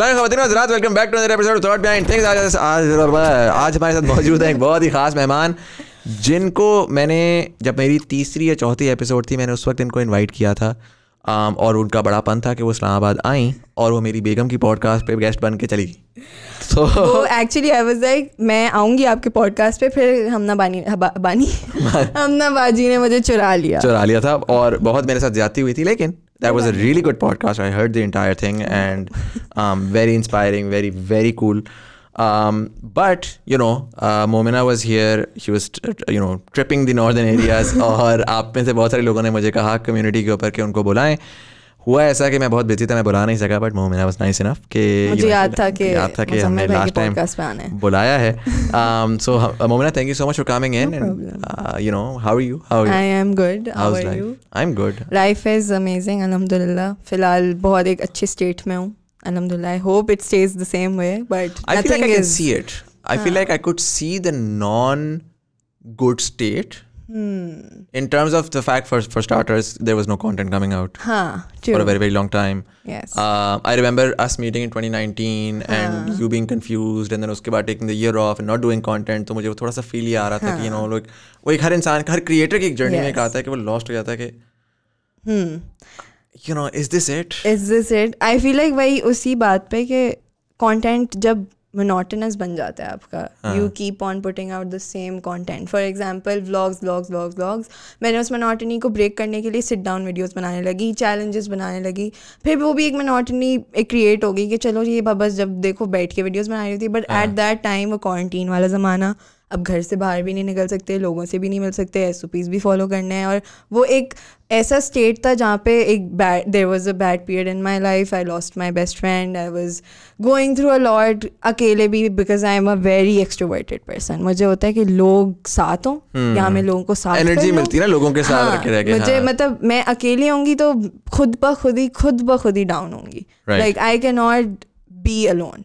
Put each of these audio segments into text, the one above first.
Welcome back to episode thought behind things आज आज आज हमारे साथ मौजूद है एक बहुत ही खास मेहमान जिनको मैंने जब मेरी तीसरी या चौथी एपिसोड थी मैंने उस वक्त इनको इनवाइट किया था um, और उनका बड़ापन था कि वो इस्लामाबाद आई और वो मेरी बेगम की पॉडकास्ट पे गेस्ट बन के चली गई। तो एक्चुअली आई वाज लाइक मैं आऊँगी आपके पॉडकास्ट पे फिर हमना बानी बा, बानी हमना बाजी ने मुझे चुरा लिया। चुरा लिया था और बहुत मेरे साथ ज़्यादा हुई थी लेकिन that was a really good podcast. I heard the entire thing and um, very inspiring, very very cool. Um, but you know, uh, Momina was here. She was you know tripping the northern areas. और आप में से बहुत सारे लोगों ने मुझे कहा कम्युनिटी के ऊपर कि उनको बुलाएं हुआ ऐसा कि मैं बहुत बिज़ी था मैं बुला नहीं सका but Momina was nice enough कि मुझे याद था कि याद था कि हमने लास्ट टाइम बुलाया है। So Momina thank you so much for coming in you know how are you how I am good how are you I am good life is amazing अल्हम्दुलिल्लाह फ़िलहाल बहुत एक अच्छे स्टेट में हूँ alhamdulillah. I hope it stays the same way but i feel like i can see it. I feel like i could see the non good state Hmm. In terms of the fact, for for starters, there was no content coming out huh, for a very very long time. Yes. Uh, I remember us meeting in 2019 huh. and you being confused, and then उसके बाद taking the year off and not doing content. तो मुझे वो थोड़ा सा feel ही आ रहा था कि you know लोग वो एक हर इंसान हर creator की एक journey yes. में एक आता है कि वो lost हो जाता है कि hmm. you know is this it? Is this it? I feel like वही उसी बात पे कि content जब मोनोटनस बन जाता है आपका you keep on putting out the same content for example vlogs vlogs vlogs vlogs मैंने उस मोनोटनी को ब्रेक करने के लिए सिट डाउन वीडियोज़ बनाने लगी चैलेंजेस बनाने लगी. फिर वो भी एक मोनोटनी एक क्रिएट हो गई कि चलो ये बस जब देखो बैठ के वीडियोज़ बना रही थी बट एट दैट टाइम वो क्वारंटीन वाला ज़माना अब घर से बाहर भी नहीं निकल सकते लोगों से भी नहीं मिल सकते एस भी फॉलो करने हैं और वो एक ऐसा स्टेट था जहाँ पे एक bad there was a bad period in my life I lost my best friend I was going through a lot अकेले भी because I am a very extroverted person मुझे होता है कि लोग साथ हों hmm. या मैं लोगों को साथ एनर्जी मिलती है ना लोगों के साथ हाँ, रह मुझे हाँ. मतलब मैं अकेली होंगी तो खुद ब खुद ही खुद ब खुद ही डाउन होंगी। Like I can not be alone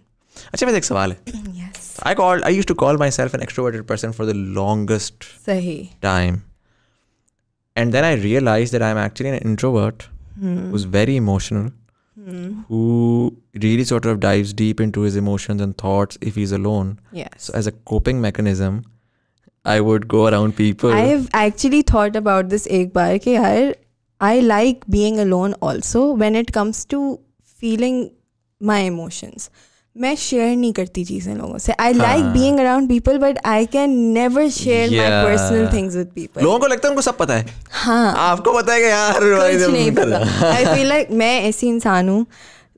अच्छा मेरा एक सवाल है। yes. I called I used to call myself an extroverted person for the longest Sahi. time. And then I realized that I'm actually an introvert hmm. who's very emotional, hmm. who really sort of dives deep into his emotions and thoughts if he's alone. Yes. So as a coping mechanism, I would go around people. I have actually thought about this ek ke yaar, I like being alone also when it comes to feeling my emotions. मैं share नहीं करती चीज़ें लोगों से। I like being around people but I can never share my personal things with people लोगों को लगता है उनको सब पता है। हाँ। आपको पता है कि यार कुछ नहीं पता। आई फील लाइक मैं ऐसी इंसान हूँ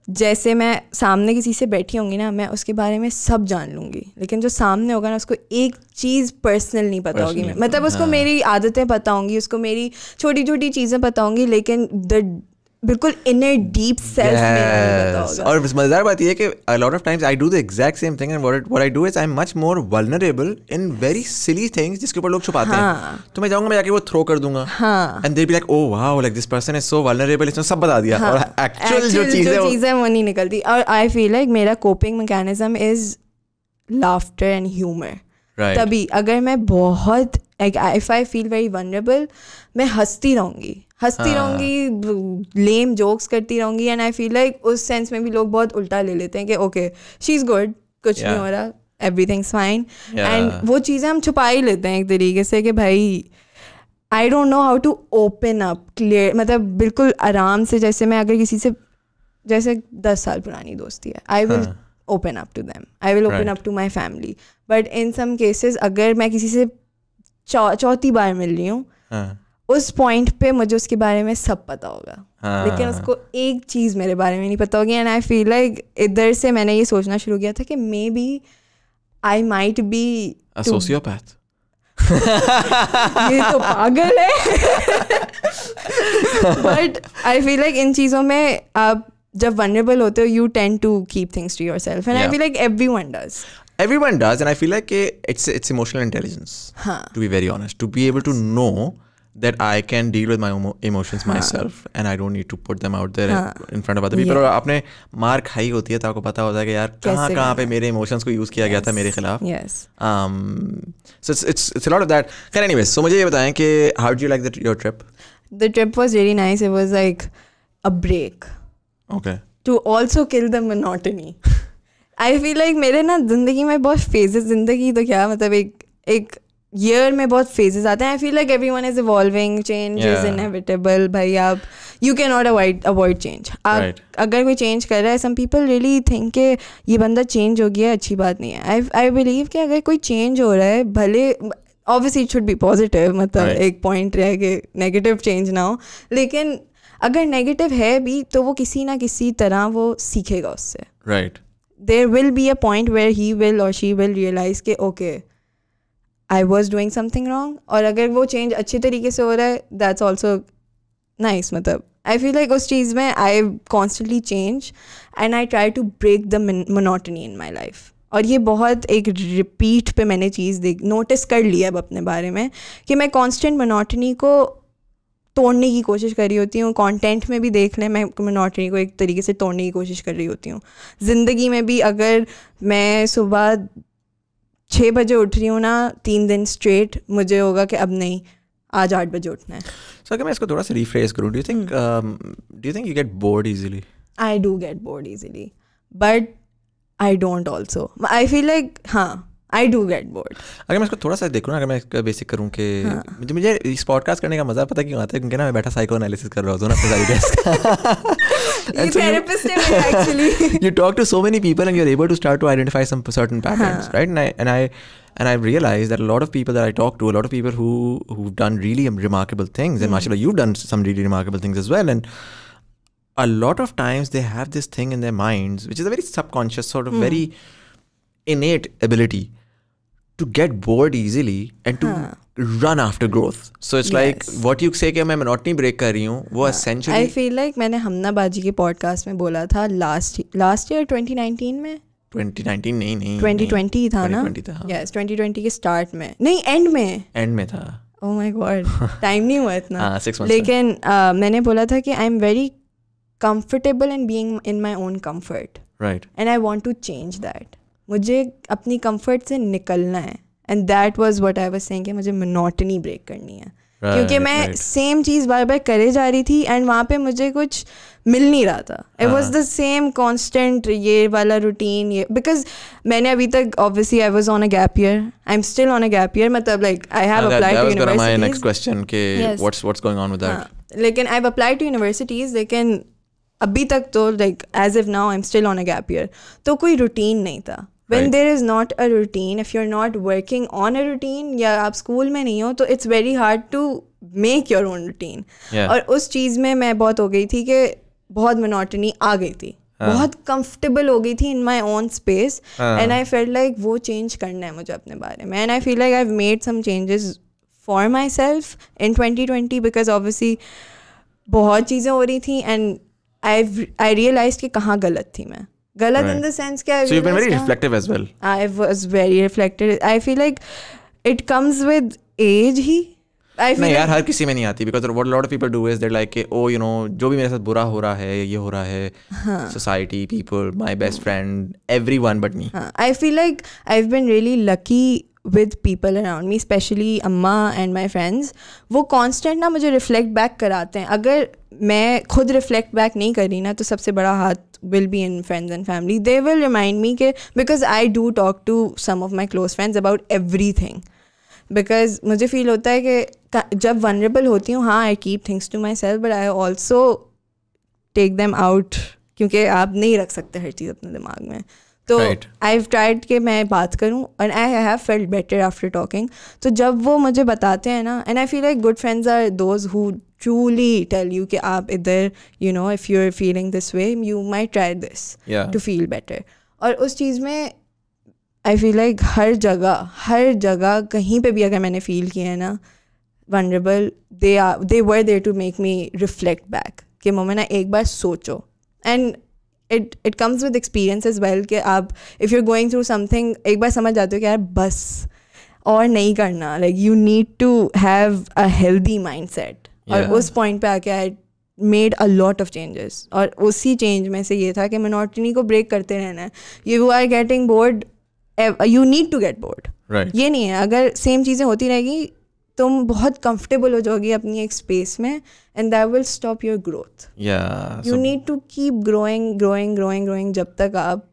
जैसे मैं सामने किसी से बैठी होंगी ना मैं उसके बारे में सब जान लूँगी। लेकिन जो सामने होगा ना उसको एक चीज़ पर्सनल नहीं पता होगी। मतलब उसको हाँ. मेरी आदतें पता होंगी उसको मेरी छोटी छोटी चीज़ें पता होंगी लेकिन द बिल्कुल इनर डीप सेल्फ और मज़ेदार बात ये है कि a lot of times I do the exact same thing and what what I do is I'm much more vulnerable in very silly things जिसके ऊपर लोग छुपाते हाँ. हैं तो मैं जाऊँगा मैं जाके वो थ्रो कर दूँगा हाँ. and they'll be like oh wow like this person is so vulnerable इसने सब बता दिया हाँ. और actual जो चीज़ है वो चीज़ है वो नहीं निकलती और I feel like मेरा mechanism is laughter and humor right. तभी अगर मैं बहुत like if I feel very vulnerable मैं हंसती रहूँगी हंसती हाँ। रहूँगी लेम जोक्स करती रहूँगी एंड आई फील लाइक उस सेंस में भी लोग बहुत उल्टा ले लेते हैं कि ओके शी इज़ गुड कुछ नहीं हो रहा एवरी थिंग्स फाइन एंड वो चीज़ें हम छुपा ही लेते हैं एक तरीके से कि भाई I don't know how to open up clear मतलब बिल्कुल आराम से जैसे मैं अगर किसी से जैसे दस साल पुरानी दोस्ती है I will open up to them I will open up to my family but in some cases अगर मैं किसी से चौथी बार मिल रही हूँ हाँ। उस पॉइंट पे मुझे उसके बारे में सब पता होगा। हाँ. लेकिन उसको एक चीज़ मेरे बारे में नहीं पता होगी। एंड आई फील लाइक इधर से मैंने ये सोचना शुरू किया था कि maybe I might be sociopath ये तो पागल है। बट आई फील लाइक इन चीज़ों में आप जब वनरेबल होते हो you tend to keep things to yourself and I feel like everyone does everyone does and i feel like it's it's emotional intelligence huh. to be very honest. To be able to know that I can deal with my emotions हाँ. myself and I don't need to put them out there हाँ. in front of other people. और आपने मार खाई होती है तो आपको पता होता है कि यार कहाँ कहाँ पे मेरे इमोशंस को यूज़ किया yes. गया था मेरे खिलाफ yes. um, so it's it's it's a lot of that. But anyways, so मुझे ये बताएँ कि how did you like the, your trip? The trip was really nice. It was like a break. Okay. To also kill the monotony I feel like मेरे ना ज़िंदगी में बहुत phases ज़िंदगी तो क्या मतलब एक एक ईयर में बहुत फेजेस आते हैं. I feel like everyone is evolving change is. Inevitable भाई आप you can not avoid avoid change आप. अगर कोई चेंज कर रहा है सम पीपल रियली थिंक के ये बंदा चेंज हो गया अच्छी बात नहीं है. आई आई बिलीव कि अगर कोई चेंज हो रहा है भले obviously it should be positive मतलब Right. एक पॉइंट रहे कि नेगेटिव चेंज ना हो. लेकिन अगर नेगेटिव है भी तो वो किसी ना किसी तरह वो सीखेगा उससे. Right there will be a point where he will or she will realize कि okay I was doing something wrong और अगर वो चेंज अच्छे तरीके से हो रहा है दैट्स ऑल्सो नाइस मतलब। आई फील लाइक उस चीज़ में I constantly change and I try to break the mon- in my life और ये बहुत एक रिपीट पे मैंने चीज़ देख नोटिस कर लिया अब अपने बारे में कि मैं कांस्टेंट मोनोटनी को तोड़ने की कोशिश कर रही होती हूँ कंटेंट में भी देख लें, मैं मोनोटनी को एक तरीके से तोड़ने की कोशिश कर रही होती हूँ। ज़िंदगी में भी अगर मैं सुबह छः बजे उठ रही हूँ ना तीन दिन स्ट्रेट मुझे होगा कि अब नहीं आज आठ बजे उठना है। सो अगर मैं इसको थोड़ा सा रिफ्रेस करूँ do think do think you get bored easily I do get bored easily but I don't also I feel like हाँ आई डू गेट बोर्ड अगर मैं इसको थोड़ा सा देखूँ ना अगर मैं इसका बेसिक करूँ कि मुझे मुझे इस पॉडकास्ट करने का मजा पता क्यों आता है क्योंकि ना मैं बैठा साइको एनालिसिस कर रहा होता हूँ ना अपने सारी guests ये And so you- थेरेपिस्ट है मेरा actually you talk to so many people and you're able to start to identify some certain patterns right and i and i and i've realized that a lot of people that i talk to a lot of people who who've done really remarkable things and mashallah you've done some really remarkable things as well and a lot of times they have this thing in their minds which is a very subconscious sort of very innate ability to get bored easily and to run after growth so it's like Yes. what you say कि मैं monotony break कर रही हूँ वो आई essentially feel like मैंने हमना बाजी के podcast में बोला था लास्ट लास्ट ईयर 2019 में 2019 नहीं नहीं 2020 ही था ना 2020 था, हाँ। यस 2020 के स्टार्ट में नहीं एंड में एंड में था ओह माय गॉड टाइम नहीं हुआ इतना हाँ, six months लेकिन uh, मैंने बोला था कि I am very comfortable in being in my own comfort right and I want to change that मुझे अपनी कंफर्ट से निकलना है। And that was what I was saying कि मुझे मोनोटनी ब्रेक करनी है। Right, क्योंकि Right, मैं right. सेम चीज़ बार बार करे जा रही थी एंड वहाँ पे मुझे कुछ मिल नहीं रहा था। It was the same constant ये वाला रूटीन ये बिकॉज़ मैंने अभी तक obviously I was on a gap year I am still on a gap year मतलब like I have applied to universities लेकिन आई अप्लाई टू यूनिवर्सिटीज़ लेकिन अभी तक तो like as if now I am still on a gap year तो कोई routine नहीं था। When Right. there is not a routine if you're not working on a routine या आप स्कूल में नहीं हो तो it's very hard to make your own routine. और उस चीज़ में मैं बहुत हो गई थी कि बहुत मोनोटनी आ गई थी बहुत कंफर्टेबल हो गई थी इन माई ओन स्पेस हाँ. एंड आई फेल लाइक वो चेंज करना है मुझे अपने बारे में and I feel like I made some changes for myself in twenty twenty because obviously बहुत चीज़ें हो रही थी एंड आई आई रियलाइज़ कि कहाँ गलत थी मैं गलत इन द क्या सो यू यार हर किसी में नहीं आती because what lot people do is they like के ओ यू नो जो भी मेरे साथ बुरा हो रहा है ये हो रहा है society people my best friend everyone but me I feel like I have been really lucky with people around me specially Amma and my friends वो कॉन्स्टेंट ना मुझे रिफ्लेक्ट बैक कराते हैं. अगर मैं खुद रिफ्लेक्ट बैक नहीं कर रही ना तो सबसे बड़ा हाथ will be in friends and family. They will remind me कि because I do talk to some of my close friends about everything. Because मुझे फील होता है कि जब वनरेबल होती हूँ हाँ I keep things to myself but I also take them out क्योंकि आप नहीं रख सकते हर चीज़ अपने दिमाग में तो आई ट्राइड कि मैं बात करूँ और I have felt better after talking तो जब वो मुझे बताते हैं ना and I feel like good friends are those who truly tell you कि आप इधर no if you are feeling this way you may try this Yeah. To feel better और उस चीज़ में आई फील लाइक हर जगह हर जगह कहीं पे भी अगर मैंने फील किया है ना vulnerable they are they were there to make me reflect back कि मोमेंट ना एक बार सोचो। And it it comes with experience as well कि आप if you are going through something एक बार समझ जाते हो कि यार बस और नहीं करना। Like you need to have a healthy mindset और उस पॉइंट पे आके I made a lot of changes और उसी चेंज में से ये था कि मोनोटनी को ब्रेक करते रहना है you are getting bored you need to get bored ये नहीं है अगर सेम चीज़ें होती रहेगी तुम बहुत कंफर्टेबल हो जाओगी अपनी एक स्पेस में and that will stop your growth. You need to keep growing growing growing growing जब तक आप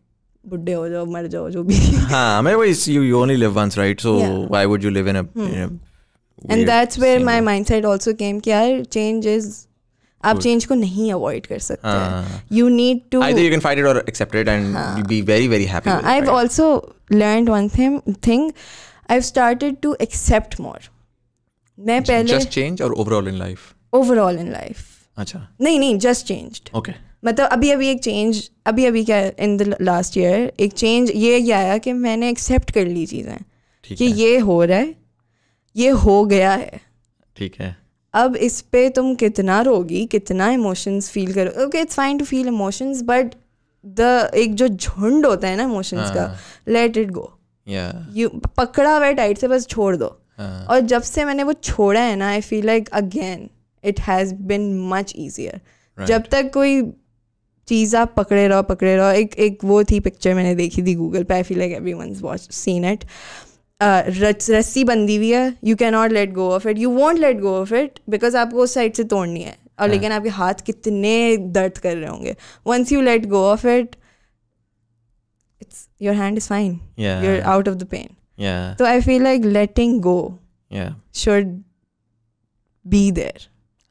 बुढ़े हो जाओ मर जाओ जो भी हाँ, मैं वही you you only live once, right? So Yeah. Hmm. why would you and that's where my mindset also came कि यार चेंज इज़ आप चेंज को नहीं अवॉइड कर सकते you need to either you can fight it और accept it and be very very happy I have also learned one thing thing I have started to accept more मैं पहले just change और overall in life overall in life अच्छा। नहीं नहीं just changed okay मतलब अभी अभी एक चेंज अभी अभी क्या इन द लास्ट ईयर एक चेंज ये आया कि मैंने एक्सेप्ट कर ली चीज़ें। कि ये हो रहा है ये हो गया है। ठीक है. अब इस पे तुम कितना रोगी कितना इमोशंस फील करो। Okay it's fine to feel emotions but the एक जो झुंड होता है ना इमोशंस का लेट इट गो यू पकड़ा हुआ टाइट से बस छोड़ दो। हाँ. और जब से मैंने वो छोड़ा है ना I feel like again it has been much easier जब तक कोई चीज़ आप पकड़े रहो पकड़े रहो एक एक वो थी पिक्चर मैंने देखी थी गूगल पे I feel like everyone watch seen it रस्सी बंधी हुई है you can not let go of it you won't let go of it because आपको उस साइड से तोड़नी है और लेकिन आपके हाथ कितने दर्द कर रहे होंगे once you let go of it it's your hand is fine of the pain. Yeah. So I feel like letting go Yeah. should be there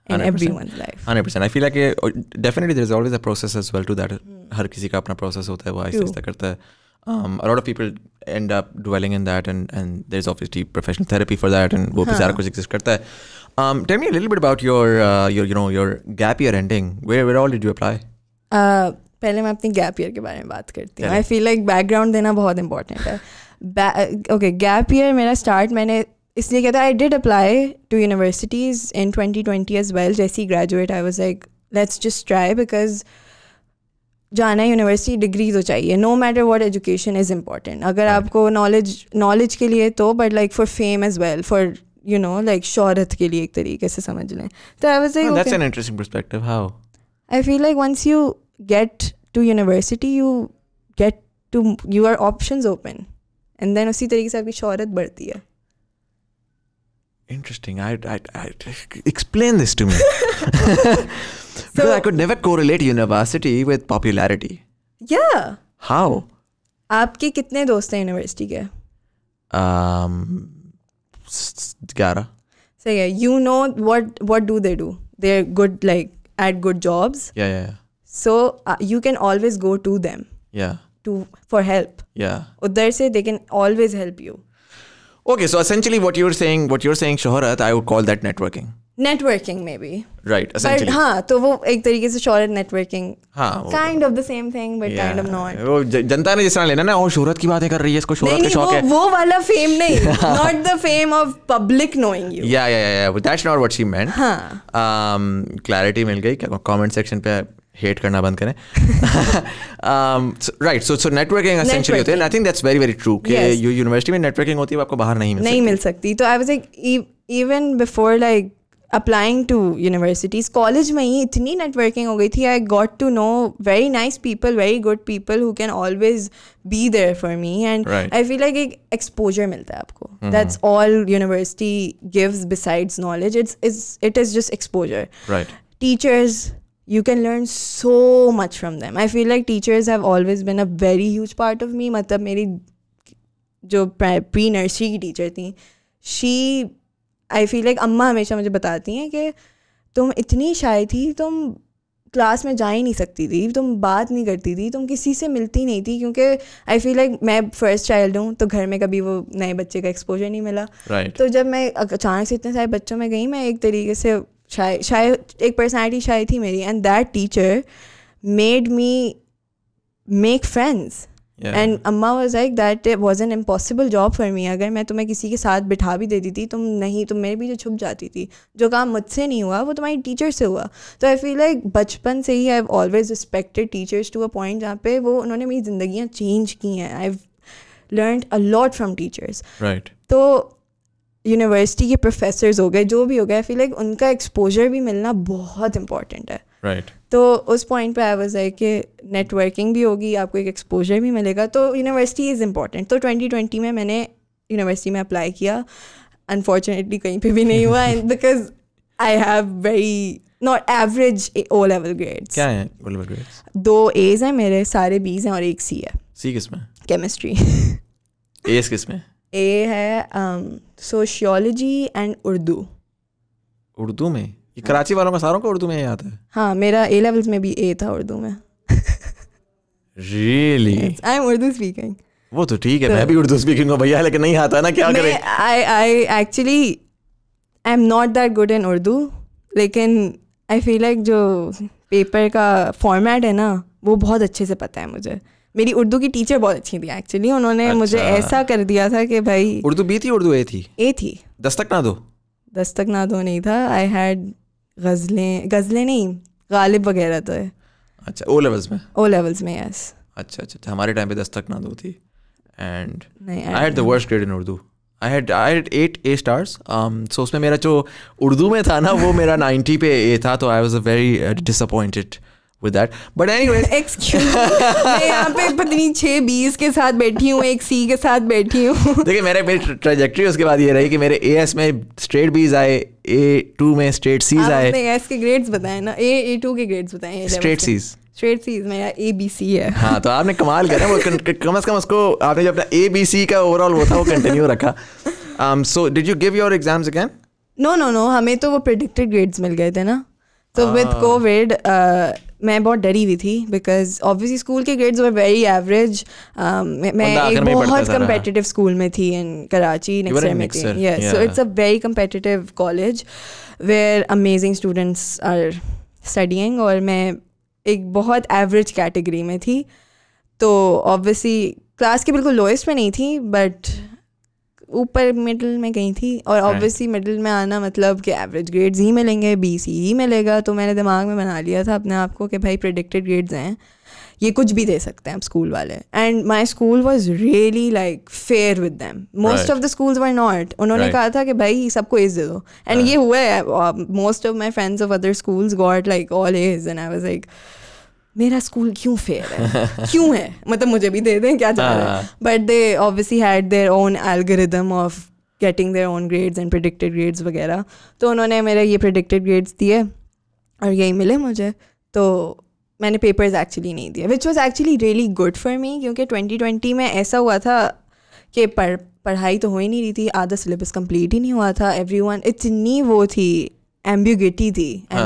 in 100%. everyone's life. Hundred percent I feel like definitely there is always a process as well to that हर किसी का अपना process होता है वो True. करता है um, a lot of people end up dwelling in that and and there's obviously professional therapy for that and वो भी सारा कुछ exist करता है um, tell me a little bit about your uh, your you know your gap year ending where where all did you apply Uh, पहले मैं अपनी gap year के बारे में बात करती हूँ चलें। आई फील लाइक बैकग्राउंड देना बहुत इंपॉर्टेंट है ओके गैप ईयर मेरा स्टार्ट मैंने इसलिए किया था I did apply to universities in 2020 as well जैसी graduate I was like let's just try because जाना है यूनिवर्सिटी डिग्री तो चाहिए no matter what education is important अगर आपको नॉलेज नॉलेज के लिए तो but like for fame as well for you know like शहरत के लिए एक तरीके से समझ लें तो आई was oh, like perspective how I feel like once you get to university, you get to your options open, and then उसी तरीके से आपकी शोहरत बढ़ती है interesting I, I, I explain this to me because I could never correlate university with popularity Yeah. how आपके कितने दोस्त हैं यूनिवर्सिटी के um s- ग्यारह सही है you know what what do they do they're good like at good jobs yeah yeah yeah. so uh, you can always go to them yeah to for help yeah उधर से they can always help you Okay, so essentially what you're saying, what you're saying, Shohrat, I would call that networking. Networking में भी right हाँ तो वो एक तरीके से शोहरत networking kind of the same thing but kind of not वो जनता ने जिस तरह लेना ना और शोहरत की बातें कर रही है इसको शोहरत का शौक है। वो वाला फेम नहीं not the fame of public knowing you या या या that's not what she meant हाँ. क्लैरिटी मिल गई क्या कमेंट सेक्शन पे हेट करना बंद करें? Right so so networking essentially होती है। I think that's very very true कि यू यूनिवर्सिटी में नेटवर्किंग होती है आपको बाहर नहीं मिल सकती। नहीं मिल सकती। तो I was like even before like applying to universities college में ही इतनी नेटवर्किंग हो गई थी I got to know very nice people very good people who can always be there for me and I feel like एक exposure मिलता है आपको. That's all university gives besides knowledge it's it is just exposure teachers teachers you can learn so much from them. I feel like teachers have always been a very huge part of me. मतलब मेरी जो pre nursery की teacher थी she I feel like Amma हमेशा मुझे बताती हैं कि तुम इतनी शाय थी तुम क्लास में जा ही नहीं सकती थी तुम बात नहीं करती थी तुम किसी से मिलती नहीं थी क्योंकि आई फील लाइक मैं फ़र्स्ट चाइल्ड हूँ तो घर में कभी वो नए बच्चे का एक्सपोजर नहीं मिला। Right. तो जब मैं अचानक से इतने सारे बच्चों में गई मैं एक तरीके से शायद शायद एक पर्सनैलिटी शायद थी मेरी and that teacher made me make friends and Amma was like that was an impossible job for me अगर मैं तुम्हें किसी के साथ बिठा भी देती थी तुम नहीं तुम मेरे पीछे छुप जाती थी। जो काम मुझसे नहीं हुआ वो तुम्हारी टीचर से हुआ। तो आई फील लाइक बचपन से ही I always respected teachers to a point जहाँ पे वो उन्होंने मेरी ज़िंदगियाँ चेंज की हैं। I learn a lot from teachers right. तो यूनिवर्सिटी के प्रोफेसर्स हो गए जो भी हो गए आई फील लाइक उनका एक्सपोजर भी मिलना बहुत इंपॉर्टेंट है। Right. तो उस पॉइंट पे आई वाज लाइक कि नेटवर्किंग भी होगी आपको एक एक्सपोजर भी मिलेगा। तो यूनिवर्सिटी इज़ इंपॉर्टेंट तो 2020 में मैंने यूनिवर्सिटी में अप्लाई किया। अनफॉर्चुनेटली कहीं पे भी नहीं हुआ and because I have very not average O level grades क्या है गुलबर ग्रेड्स दो एज हैं मेरे सारे बीज हैं और एक सी है। सी किसमें? केमिस्ट्री एस किसमें? ए है सोशियोलॉजी एंड उर्दू उर्दू में? ये कराची वालों का सारों का उर्दू में ही आता है? हाँ मेरा ए लेवल्स में भी ए था उर्दू में। Really I am Urdu speaking वो तो ठीक है so, मैं भी उर्दू स्पीकिंग हूँ भैया लेकिन नहीं आता ना क्या करें? I I actually I am not that good in Urdu लेकिन आई फील लाइक जो पेपर का फॉर्मेट है ना वो बहुत अच्छे से पता है मुझे। मेरी उर्दू की टीचर बहुत अच्छी थी एक्चुअली उन्होंने अच्छा। मुझे। ऐसा कर दिया था कि भाई उर्दू बी थी उर्दू ए थी? ए थी। दस्तक ना दो। दस्तक ना दो नहीं था आई हैड गज़लें गज़लें नहीं गालिब वगैरह तो है। अच्छा ओ लेवल्स में? ओ लेवल्स में यस अच्छा अच्छा अच्छा हमारे टाइम पे दस्तक ना दो थी। And I had the worst grade in Urdu I had I had eight A stars so उसमें मेरा जो उर्दू में था ना वो मेरा 90 पे ए था तो I was a very disappointed with that but anyway excuse मैं यहाँ पे पत्नी छः बीस के साथ बैठी हूँ एक सी के साथ बैठी हूँ। देखिए मेरे मेरी ट्रेजेक्ट्री उसके बाद ये रही कि मेरे ए एस में स्ट्रेट बीज आए ए टू में स्ट्रेट सीज आए। आपने एस के ग्रेड्स बताए ना। ए ए टू के ग्रेड्स बताए स्ट्रेट सीज स्ट्रेट सीज मेरा ए बी सी है। हाँ तो आपने कमाल करा। वो कम से कम उसको आपने जो अपना ए बी सी का ओवरऑल वो था वो कंटिन्यू रखा। So did you give your exams again no no no हमें तो वो प्रिडिक्टेड ग्रेड्स मिल गए थे ना। तो विद. कोविड मैं बहुत डरी हुई थी बिकॉज़ ऑब्वियसली स्कूल के ग्रेड्स वर वेरी एवरेज मैं एक बहुत कम्पटिटिव स्कूल में थी इन कराची नेक्स्ट में थी yes so yeah. it's a very competitive college where amazing students और मैं एक बहुत एवरेज कैटेगरी में थी तो ऑब्वियसली क्लास के बिल्कुल लोएस्ट में नहीं थी बट ऊपर मिडिल में गई थी और Right. ऑब्वियसली मिडिल में आना मतलब कि एवरेज ग्रेड्स ही मिलेंगे बी सी ही मिलेगा तो मैंने दिमाग में बना लिया था अपने आप को कि भाई प्रिडिक्टेड ग्रेड्स हैं ये कुछ भी दे सकते हैं अब स्कूल वाले। And my school was really like fair with them most of the schools were not उन्होंने Right. कहा था कि भाई सबको एज दे दो। एंड ये हुआ है most of my friends of other schools got like all A's and I was like मेरा स्कूल क्यों फेयर है? क्यों है? मतलब मुझे भी दे दें क्या चाह रहे हाँ। But they obviously had their own algorithm of getting their own grades and predicted grades वगैरह। तो उन्होंने मेरे ये प्रिडिक्टेड ग्रेड्स दिए और यही मिले मुझे। तो मैंने पेपर्स एक्चुअली नहीं दिए which was actually really good for me क्योंकि 2020 में ऐसा हुआ था कि पढ़ पढ़ाई तो हो ही नहीं रही थी आधा सिलेबस कंप्लीट ही नहीं हुआ था एवरी वन इतनी वो थी एम्बिगिटी थी हाँ।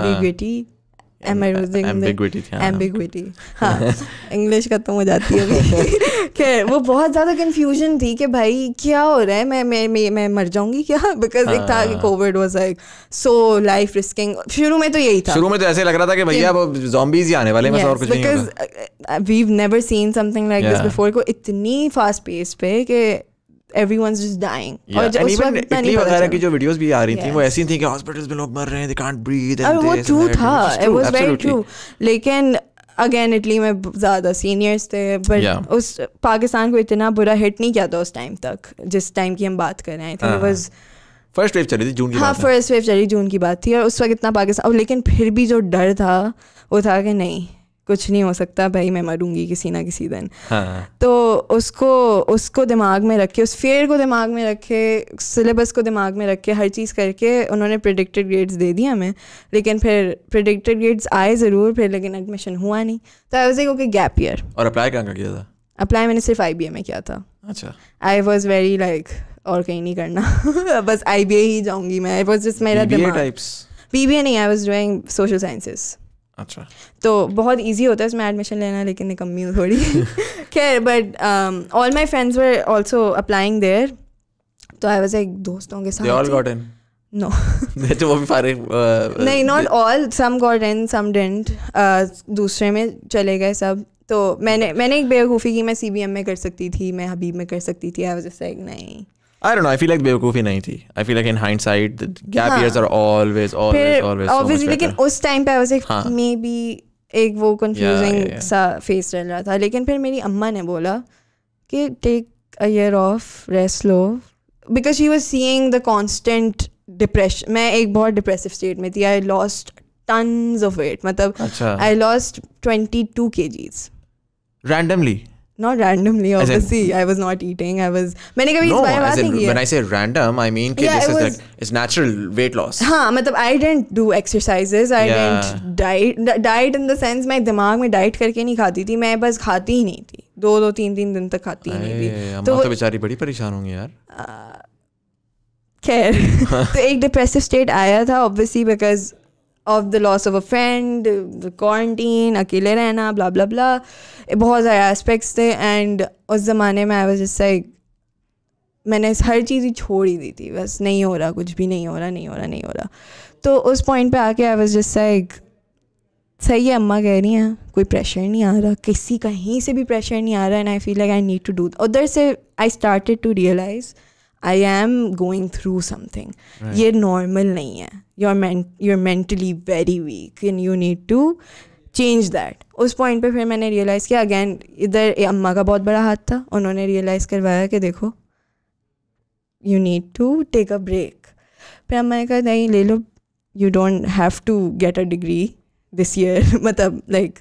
एम्बिगिटी Ambiguity थी, हाँ। एम्बिग्विटी हाँ इंग्लिश खत्म हो जाती है खैर वो बहुत ज़्यादा कंफ्यूजन थी कि भाई क्या हो रहा है? मैं मैं मैं, मैं मर जाऊँगी क्या? बिकॉज़ एक था कि। Covid was like so life risking शुरू में तो यही था। शुरू में तो ऐसे लग रहा था कि भैया वो zombies ही आने वाले हैं बस और कुछ नहीं because we've never seen something like this before को इतनी फास्ट पेस पे कि एवरीवनस जस्ट डाइंग Yeah, और and even इटली वगैरह की। जो वीडियोस भी आ रही थी वो. ऐसी थी कि हॉस्पिटल्स में लोग मर रहे हैं दे कांट ब्रीथ और वो ट्रू था. इट वाज वेरी ट्रू लेकिन अगेन इटली में ज़्यादा सीनियर्स थे बट Yeah. उस पाकिस्तान को इतना बुरा हिट नहीं किया था उस टाइम तक जिस टाइम की हम बात कर रहे हैं. हाँ, वाज फ़र्स्ट वेव चली थी जून की हाँ फ़र्स्ट वेव चली जून की बात थी और उस वक्त इतना पाकिस्तान लेकिन फिर भी जो डर था वो था कि नहीं कुछ नहीं हो सकता भाई मैं मरूँगी किसी ना किसी दिन। हाँ। तो उसको उसको दिमाग में रखे उस फेयर को दिमाग में रखे सिलेबस को दिमाग में रखे हर चीज़ करके उन्होंने प्रिडिक्टेड ग्रेड्स दे दिए हमें। लेकिन फिर प्रिडिक्टेड ग्रेड्स आए ज़रूर फिर लेकिन एडमिशन हुआ नहीं। तो I was like okay gap year और अप्लाई कहाँ का किया था? अप्लाई मैंने सिर्फ़ आई में किया था। अच्छा। आई वॉज़ वेरी लाइक और कहीं नहीं करना। बस आई ही जाऊँगी मैं। आई वॉज़ जस्ट मेरा टाइप्स बी नहीं I was doing social sciences अच्छा। तो बहुत इजी होता है इसमें एडमिशन लेना लेकिन निकम्मी हूँ थोड़ी। खैर but all my friends were also applying there तो आई वॉज़ एक दोस्तों के दे ऑल साथ। गॉट इन नो तो वो भी सारे नहीं not all some got in some didn't दूसरे में चले गए सब। तो मैंने मैंने एक बेवकूफ़ी की मैं सीबीएम में कर सकती थी मैं हबीब में कर सकती थी। आई वाज जस्ट लाइक नहीं। I don't know. I feel like बेवकूफ़ी नहीं थी. I feel like in hindsight, the gap हाँ. years are always, always, फिर always so लेकिन उस टाइम पे I was like. Maybe एक वो कंफ्यूजिंग. सा फेस चल रहा था लेकिन फिर मेरी अम्मा ने बोला कि take a year of rest low because she was seeing the constant depression मैं एक बहुत डिप्रेसिव स्टेट में थी I lost tons of weight मतलब I lost twenty two K जीज randomly not randomly As in- obviously I was not eating I was मैंने कभी No, इस बारे में as in, when है I say random, I mean Yeah, this it is was- like it's natural weight loss. हाँ मतलब I didn't do exercises I Yeah. didn't diet diet in the sense मैं दिमाग में diet करके नहीं खाती थी मैं बस खाती ही नहीं थी दो दो तीन तीन दिन तक खाती ही नहीं थी तो तो बेचारी बड़ी परेशान होंगी यार खैर तो एक डिप्रेसिव स्टेट आया था obviously because of the loss of a friend quarantine अकेले रहना ब्ला ब्ला ब्ला बहुत सारे एस्पेक्ट्स थे एंड उस ज़माने में आई वाज जस्ट मैंने हर चीज़ ही छोड़ ही दी थी। बस नहीं हो रहा, कुछ भी नहीं हो रहा, नहीं हो रहा, नहीं हो रहा। तो उस पॉइंट पे आके आई वाज जस्ट सही है, अम्मा कह रही हैं, कोई प्रेशर नहीं आ रहा, किसी कहीं से भी प्रेशर नहीं आ रहा and I feel like I need to do उधर से I started to realise I am going through something ये नॉर्मल नहीं है. You are you are mentally very weak and you need to change that उस point पे फिर मैंने realise किया अगेन इधर अम्मा का बहुत बड़ा हाथ था. उन्होंने रियलाइज़ करवाया कि देखो you need to take a break फिर अम्मा ने कहा नहीं ले लो. You don't have to get a degree this year मतलब like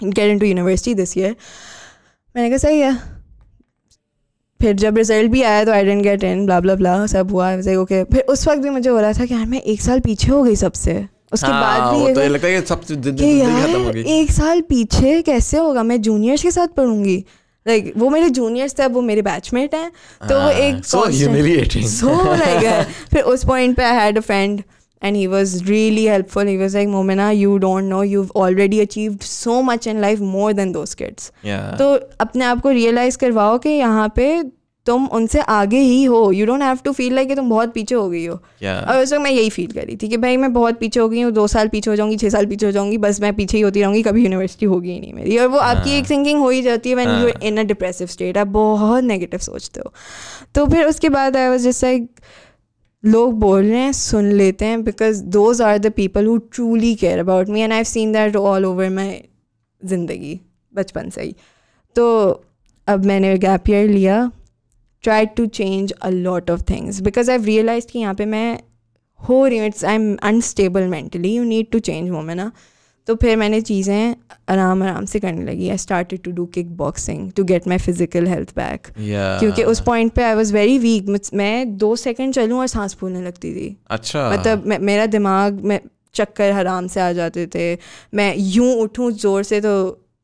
get in to university this year मैंने कहा सही है. फिर जब रिज़ल्ट भी आया तो I didn't get in blah blah blah सब हुआ। ओके फिर उस वक्त भी मुझे हो रहा था कि यार मैं एक साल पीछे हो गई सबसे। उसके हाँ, बाद भी तो ये लगता है सब खत्म हो यार एक साल पीछे कैसे होगा? मैं जूनियर्स के साथ पढ़ूँगी। लाइक like, वो मेरे जूनियर्स थे वो मेरे बैचमेट हैं। तो वो हाँ, एक constant- humiliating. so like फिर उस पॉइंट पे I had a friend and he was really helpful. He was like momina you don't know. You've already achieved so much in life more than those kids. Yeah. तो अपने आप को realise करवाओ कि यहाँ पे तुम उनसे आगे ही हो. You don't have to feel like कि तुम बहुत पीछे हो गई हो. Yeah. और उस वक्त मैं यही फील कर रही थी कि भाई मैं बहुत पीछे हो गई हूँ. दो साल पीछे हो जाऊँगी छः साल पीछे हो जाऊँगी. बस मैं पीछे ही होती रहूँगी. कभी यूनिवर्सिटी होगी ही नहीं मेरी. और वो आपकी एक थिंकिंग हो ही जाती है when you in a depressive state आप बहुत नेगेटिव सोचते हो. तो फिर उसके बाद आई वॉज़ जस्ट लाइक लोग बोल रहे हैं, सुन लेते हैं because those are the people who truly care about me and I seen that all over my ज़िंदगी, बचपन से ही। तो अब मैंने गैप ईयर लिया try to change a lot of things because I realise कि यहाँ पे मैं हो रही हूँ it's I am unstable mentally you need to change वो ना तो फिर मैंने चीज़ें आराम आराम से करने लगी। I started to do kick boxing to get my physical health back क्योंकि उस पॉइंट पे आई वॉज़ वेरी वीक मैं दो सेकंड चलूँ और सांस फूलने लगती थी। अच्छा। मतलब मे- मेरा दिमाग में चक्कर हराम से आ जाते थे। मैं यूँ उठूँ ज़ोर से तो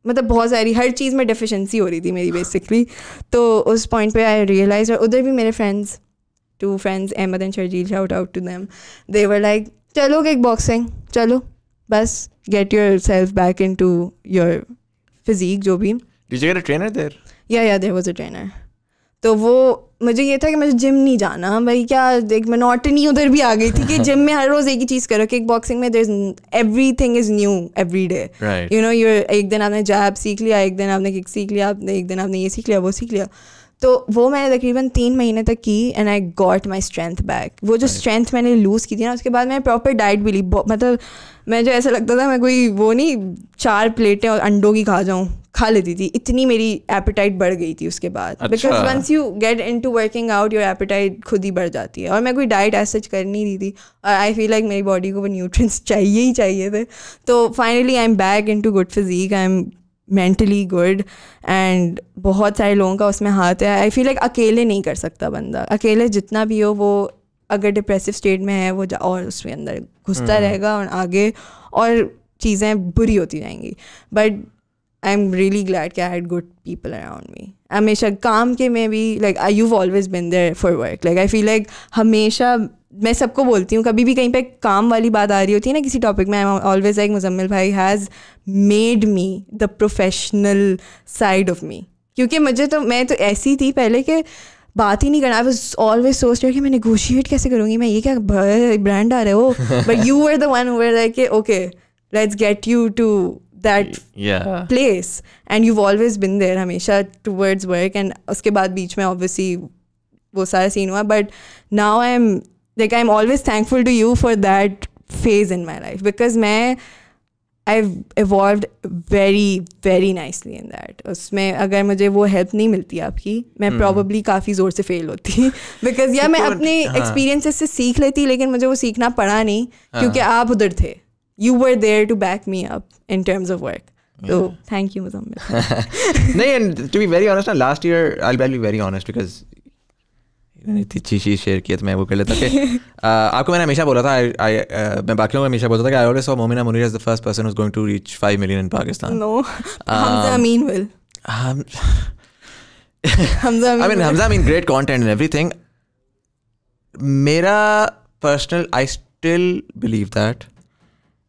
मतलब बहुत सारी हर चीज़ में डिफिशेंसी हो रही थी मेरी बेसिकली तो उस पॉइंट पे आई रियलाइज़ और उधर भी मेरे friends two friends Ahmed and Sharjeel shout out to them they were like चलो किक बॉक्सिंग चलो। बस get yourself back into your physique जो भी get a या या देर वॉज़ अ ट्रेनर तो वो मुझे ये था कि मुझे जिम नहीं जाना। भाई क्या एक मोनोटनी उधर भी आ गई थी कि जिम में हर रोज़ एक ही चीज़ करो किक बॉक्सिंग में there everything is new every day you know you एक दिन आपने जैब सीख लिया एक दिन आपने किक सीख लिया आपने एक दिन आपने ये सीख लिया वो सीख लिया। तो वो मैंने तकरीबन तीन महीने तक की and I got my strength back वो जो स्ट्रेंथ मैंने लूज़ की थी ना उसके बाद मैंने प्रॉपर डाइट भी ली. मतलब मैं जो ऐसा लगता था मैं कोई वो नहीं चार प्लेटें और अंडों की खा जाऊँ खा लेती थी. इतनी मेरी एपिटाइट बढ़ गई थी उसके बाद. Because. Once you get in to working out your appetite खुद ही बढ़ जाती है. और मैं कोई डाइट ऐसा कर नहीं रही थी. और आई फील लाइक मेरी बॉडी को वो न्यूट्रिएंट्स चाहिए ही चाहिए थे. तो finally I am back in to good physique I am mentally good and बहुत सारे लोगों का उसमें हाथ है। आई फील लाइक अकेले नहीं कर सकता बंदा। अकेले जितना भी हो वो अगर डिप्रेसिव स्टेट में है वो और उसके अंदर घुसता रहेगा और आगे और चीज़ें बुरी होती जाएँगी। But I am really glad कि I had good people around me हमेशा काम के में भी like I you always been there for work like I feel like हमेशा मैं सबको बोलती हूँ कभी भी कहीं पे काम वाली बात आ रही होती है ना किसी टॉपिक में आई ऑलवेज लाइक मुजम्मिल भाई has made me the professional side of me क्योंकि मुझे तो मैं तो ऐसी थी पहले कि बात ही नहीं करना आई वॉज़ ऑलवेज सोच रही कि मैं नेगोशिएट कैसे करूँगी मैं ये क्या ब्रांड आ रहे हो? But you are the one over like okay let's get you to That Yeah. place and you've always been there हमेशा towards work and उसके बाद बीच में obviously वो सारा सीन हुआ but now I'm like I'm always thankful to you for that phase in my life because मैं I've evolved very very nicely in that उसमें अगर मुझे वो हेल्प नहीं मिलती आपकी मैं probably काफ़ी ज़ोर से फेल होती बिकॉज या मैं Because- अपने हाँ। एक्सपीरियंसेस से सीख लेती लेकिन मुझे वो सीखना पड़ा नहीं क्योंकि आप उधर थे you were there to back me up in terms of work तो थैंक यू मुजम्मिल नहीं and to be very honest ना last year I will be very honest because इतनी अच्छी चीज़ शेयर की है तो मैं वो कर लेता। कि uh, आपको मैंने हमेशा बोला था आई आई मैं बाकियों को हमेशा बोलता था कि I always saw Momina Muneer is the first person is going to reach 5 million in Pakistan no Hamza Ameen will um, Hamza I mean, Ameen Hamza, I mean, great content and everything. Mera personal, I still believe that.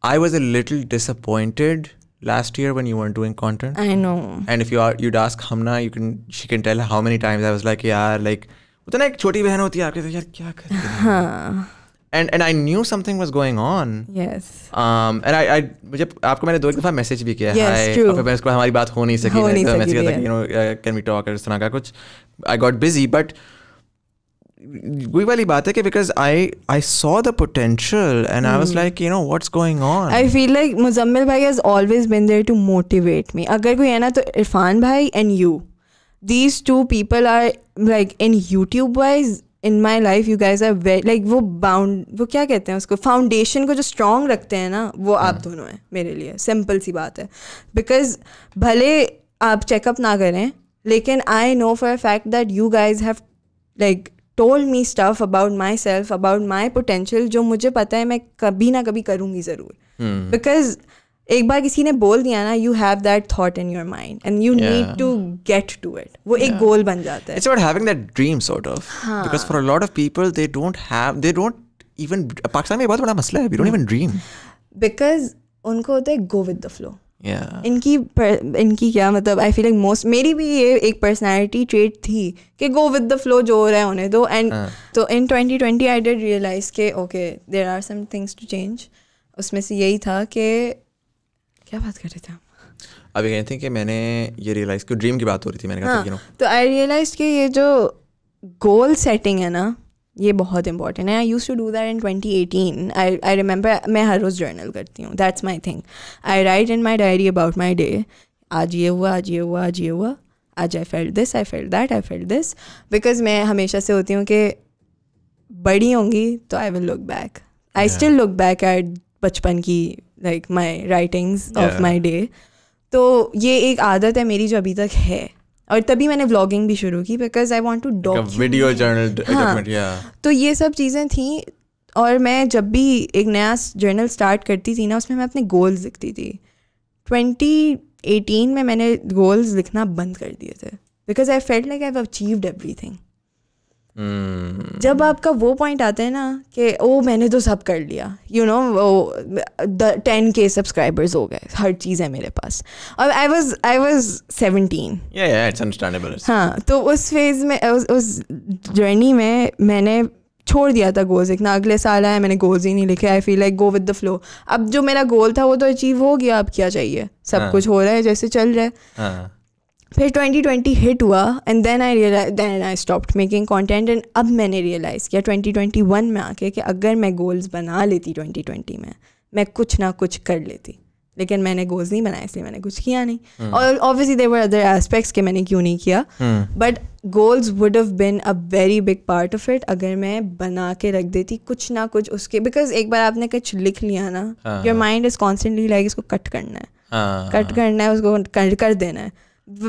I was a little disappointed last year when you weren't doing content. I know And if you are, you'd ask Hamna, you can, she can tell how many times I was like, yeah, like, होता ना एक छोटी बहन होती है आपके तो यार क्या कर रही है? हाँ And and I knew something was going on. Yes Um, and I, I मुझे आपको मैंने दो एक दफ़ा मैसेज भी किया Yes, Hi, true. और फिर मैंने उसके बाद हमारी बात हो नहीं सकी हो नहीं मैं सकी, मैसेज किया था yeah. कि you know can we talk इस तरह का कुछ आई गॉट बिजी बट वही वाली बात है कि because I I saw the potential and I was like you know what's going on I feel like Muzammil भाई has always been there to motivate me अगर कोई है ना तो इरफान भाई and you these two people are like in YouTube wise in my life you guys are very like वो bound वो क्या कहते हैं उसको? फाउंडेशन को जो स्ट्रॉन्ग रखते हैं ना वो आप दोनों हैं मेरे लिए। सिंपल सी बात है। बिकॉज़ भले आप चेकअप ना करें लेकिन I know for a fact that you guys have like told me stuff about myself about my potential जो मुझे पता है मैं कभी ना कभी करूँगी ज़रूर बिकॉज़ एक बार किसी ने बोल दिया ना you have that thought in your mind and you need to get to it वो एक गोल बन जाता है It's about having that dream, sort of. Because for a lot of people, they don't have, they don't even. Pakistan में बहुत बड़ा मसला है. We don't even dream. Because उनको होता है go with the flow Yeah. इनकी per- इनकी क्या मतलब आई फील लाइक मोस्ट मेरी भी ये एक पर्सनैलिटी ट्रेट थी कि गो विद द फ्लो जो हो रहा है होने दो। एंड तो इन 2020 आई डिड रियलाइज़ के okay there are some things to change उसमें से यही था कि क्या बात कर रहे थे हम अभी कहते हैं कि मैंने ये रियलाइज़ कि ड्रीम की बात हो रही थी मैंने कहा था, हाँ। तो आई रियलाइज़ कि ये जो गोल सेटिंग है ना ये बहुत इंपॉर्टेंट है. I use to do that in 2018 I I remember मैं हर रोज़ जर्नल करती हूँ. That's my thing I write in my diary about my day आज ये हुआ आज ये हुआ आज ये हुआ. आज I felt this I felt that I felt this because मैं हमेशा से होती हूँ कि बड़ी होंगी तो I will look back I still look back at बचपन की like my writings of my day तो ये एक आदत है मेरी जो अभी तक है. और तभी मैंने व्लॉगिंग भी शुरू की because I want to doc video. Yeah. तो ये सब चीज़ें थी और मैं जब भी एक नया जर्नल स्टार्ट करती थी ना उसमें मैं अपने गोल्स लिखती थी 2018 में मैंने गोल्स लिखना बंद कर दिए थे because I felt like I have achieved everything Mm. जब आपका वो पॉइंट आता है ना कि ओ मैंने तो सब कर लिया। यू नो वो टेन के सब्सक्राइबर्स हो गए हर चीज़ है मेरे पास। और I was I was seventeen हाँ तो उस फ़ेज़ में उस उस जर्नी में मैंने छोड़ दिया था गोल्स इतना अगले साल आया मैंने गोल्स ही नहीं लिखे। I feel like go with the flow अब जो मेरा गोल था वो तो अचीव हो गया। अब क्या चाहिए? सब हाँ। कुछ हो रहा है जैसे चल रहा है। हाँ. फिर 2020 हिट हुआ and then I realise then I stopped making content and अब मैंने रियलाइज़ किया 2021 में आके कि अगर मैं गोल्स बना लेती 2020 में मैं कुछ ना कुछ कर लेती। लेकिन मैंने गोल्स नहीं बनाए इसलिए मैंने कुछ किया नहीं। और ऑब्वियसली देवर अदर एस्पेक्ट्स के मैंने क्यों नहीं किया। But goals would have been a very big part of it अगर मैं बना के रख देती कुछ ना कुछ उसके बिकॉज़ एक बार आपने कुछ लिख लिया ना हाँ। Your mind is constantly like इसको कट करना है। हाँ. कट करना है उसको कर देना है।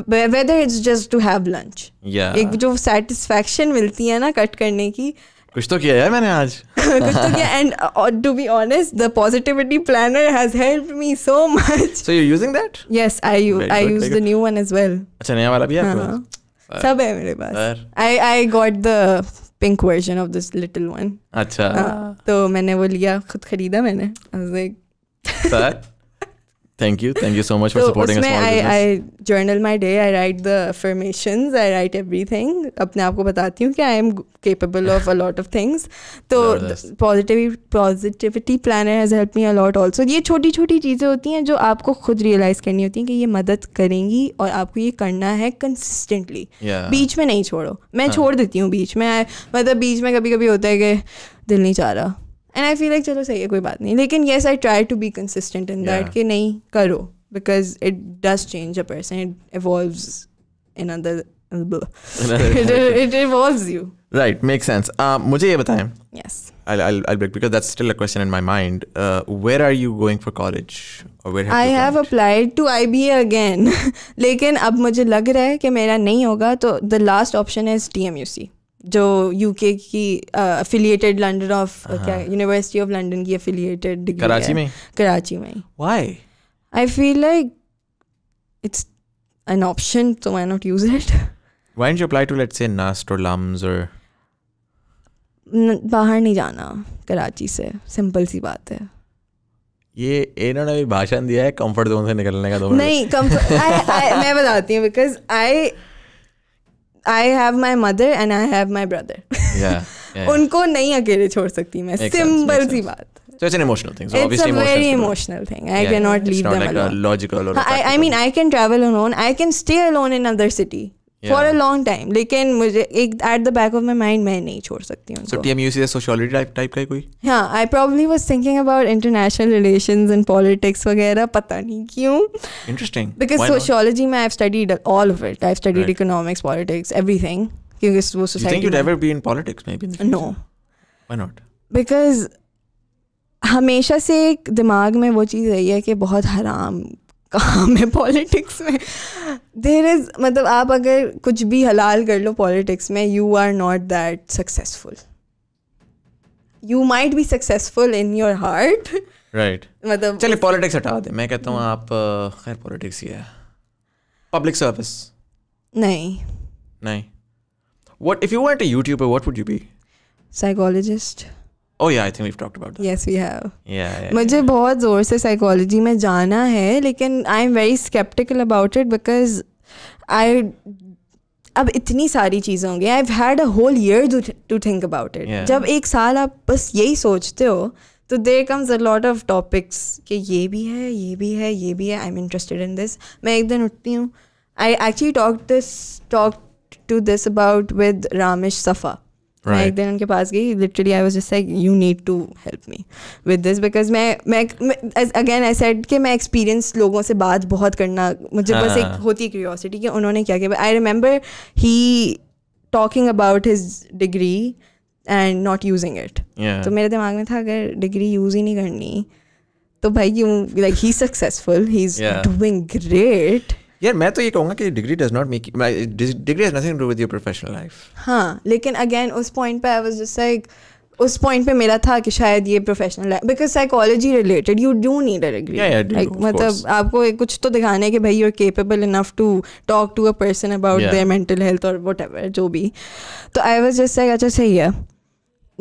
Whether it's just to have lunch एक जो सेटिस्फैक्शन मिलती है ना कट करने की। कुछ तो किया यार मैंने आज। कुछ तो क्या। And to be honest the positivity planner has help me so much So you're using that? Yes I I use the new one as well अच्छा नया वाला भी है आपके हाँ पास? सब है मेरे पास। I I got the pink version of this little one अच्छा। तो मैंने वो लिया खुद खरीदा मैंने। Like sir? Thank you thank you so much for तो सपोर्टिंग उसमें small I business I journal my day I write the affirmations I write अपने आप को बताती हूँ कि I am capable of a lot of things तो ज़बरदस्त। Positive positivity planner has help me a lot also ये छोटी छोटी चीज़ें होती हैं जो आपको खुद रियलाइज़ करनी होती हैं कि ये मदद करेंगी और आपको ये करना है कंसिस्टेंटली Yeah. बीच में नहीं छोड़ो. मैं छोड़ देती हूँ बीच में. मतलब बीच में कभी कभी होता है कि दिल नहीं चाह रहा. एंड आई फील लाइक चलो सही है कोई बात नहीं। लेकिन yes I try to be consistent in that कि नहीं करो। Because it does change a person it evolves in other you write make sense मुझे ये बताएँ। Yes I'll, I'll, I'll break because that's still a question in my mind. Uh, where are you going for college? Or where have I have applied? Applied to I B A again लेकिन अब मुझे लग रहा है कि मेरा नहीं होगा तो the last option is T M U C जो यूके की अफिलिएटेड लंडन ऑफ़ क्या यूनिवर्सिटी ऑफ़ लंदन की अफिलिएटेड डिग्री कराची में? कराची में Why? I feel like it's an option तो I not use it Why didn't you apply to, let's say, NAST or LUMS or. बाहर नहीं जाना कराची से सिंपल सी बात है ये इन्होंने भी भाषण दिया है कंफर्ट जोन से निकलने का दो नहीं I- मैं बताती हूँ because I I have my mother and I have my brother. उनको नहीं अकेले छोड़ सकती मैं सिंपल सी बात So it's an emotional thing. So it's obviously very emotional. thing. I yeah, cannot Yeah, not them like a alone logical or a I, I mean, I can travel alone. I can stay alone in another city for a long time लेकिन मुझे एक at the back of my mind मैं नहीं छोड़ सकती हूँ so T M U C कोई? हाँ I probably was thinking about international relation and politics वगैरह पता नहीं क्यों। इंटरेस्टिंग बिकॉज़ सोशोलॉजी में I have all of it I studied economics politics everything क्योंकि वो society no why not because हमेशा से एक दिमाग में वो चीज़ रही है कि बहुत हराम काम है पॉलिटिक्स में। देर इज़ मतलब आप अगर कुछ भी हलाल कर लो पॉलिटिक्स में you are not that successful you might be successful in your heart right मतलब चलिए पॉलिटिक्स हटा दे। मैं कहता हूँ आप खैर पॉलिटिक्स ही है। पब्लिक सर्विस नहीं। नहीं। What if you weren't a YouTuber what would you be? Psychologist oh yeah I think we've talked about that. Yes we have yeah, yeah मुझे बहुत ज़ोर से साइकोलॉजी में जाना है लेकिन I am very skeptical about it because I अब इतनी सारी चीज़ें होंगी। I had a whole year to think about it जब एक साल आप बस यही सोचते हो तो there comes a lot of topics कि ये भी है ये भी है ये भी है I am interested in this मैं एक दिन उठती हूँ। I actually talk this talk to this about with Ramesh Safa मैं एक दिन उनके पास गई literally I was just like you need to help me with this because मैं मैं अगेन आई सेड कि मैं एक्सपीरियंस लोगों से बात बहुत करना मुझे बस एक हाँ। होती है क्यूरियोसिटी कि उन्होंने क्या किया। I remember he talking about his degree and not using it तो मेरे दिमाग में था अगर डिग्री यूज़ ही नहीं करनी तो भाई you like he successful he is doing great यार मैं तो ये कहूँगा कि degree does not make degree has nothing to with your professional life हाँ लेकिन अगेन उस पॉइंट पे आई वाज जस्ट लाइक उस पॉइंट पे मेरा था कि शायद ये प्रोफेशनल है because psychology related you do need a degree like मतलब आपको कुछ तो दिखाना है कि भाई you are capable enough to talk to a person about their mental health और वट जो भी. तो आई वाज जस्ट लाइक अच्छा सही है.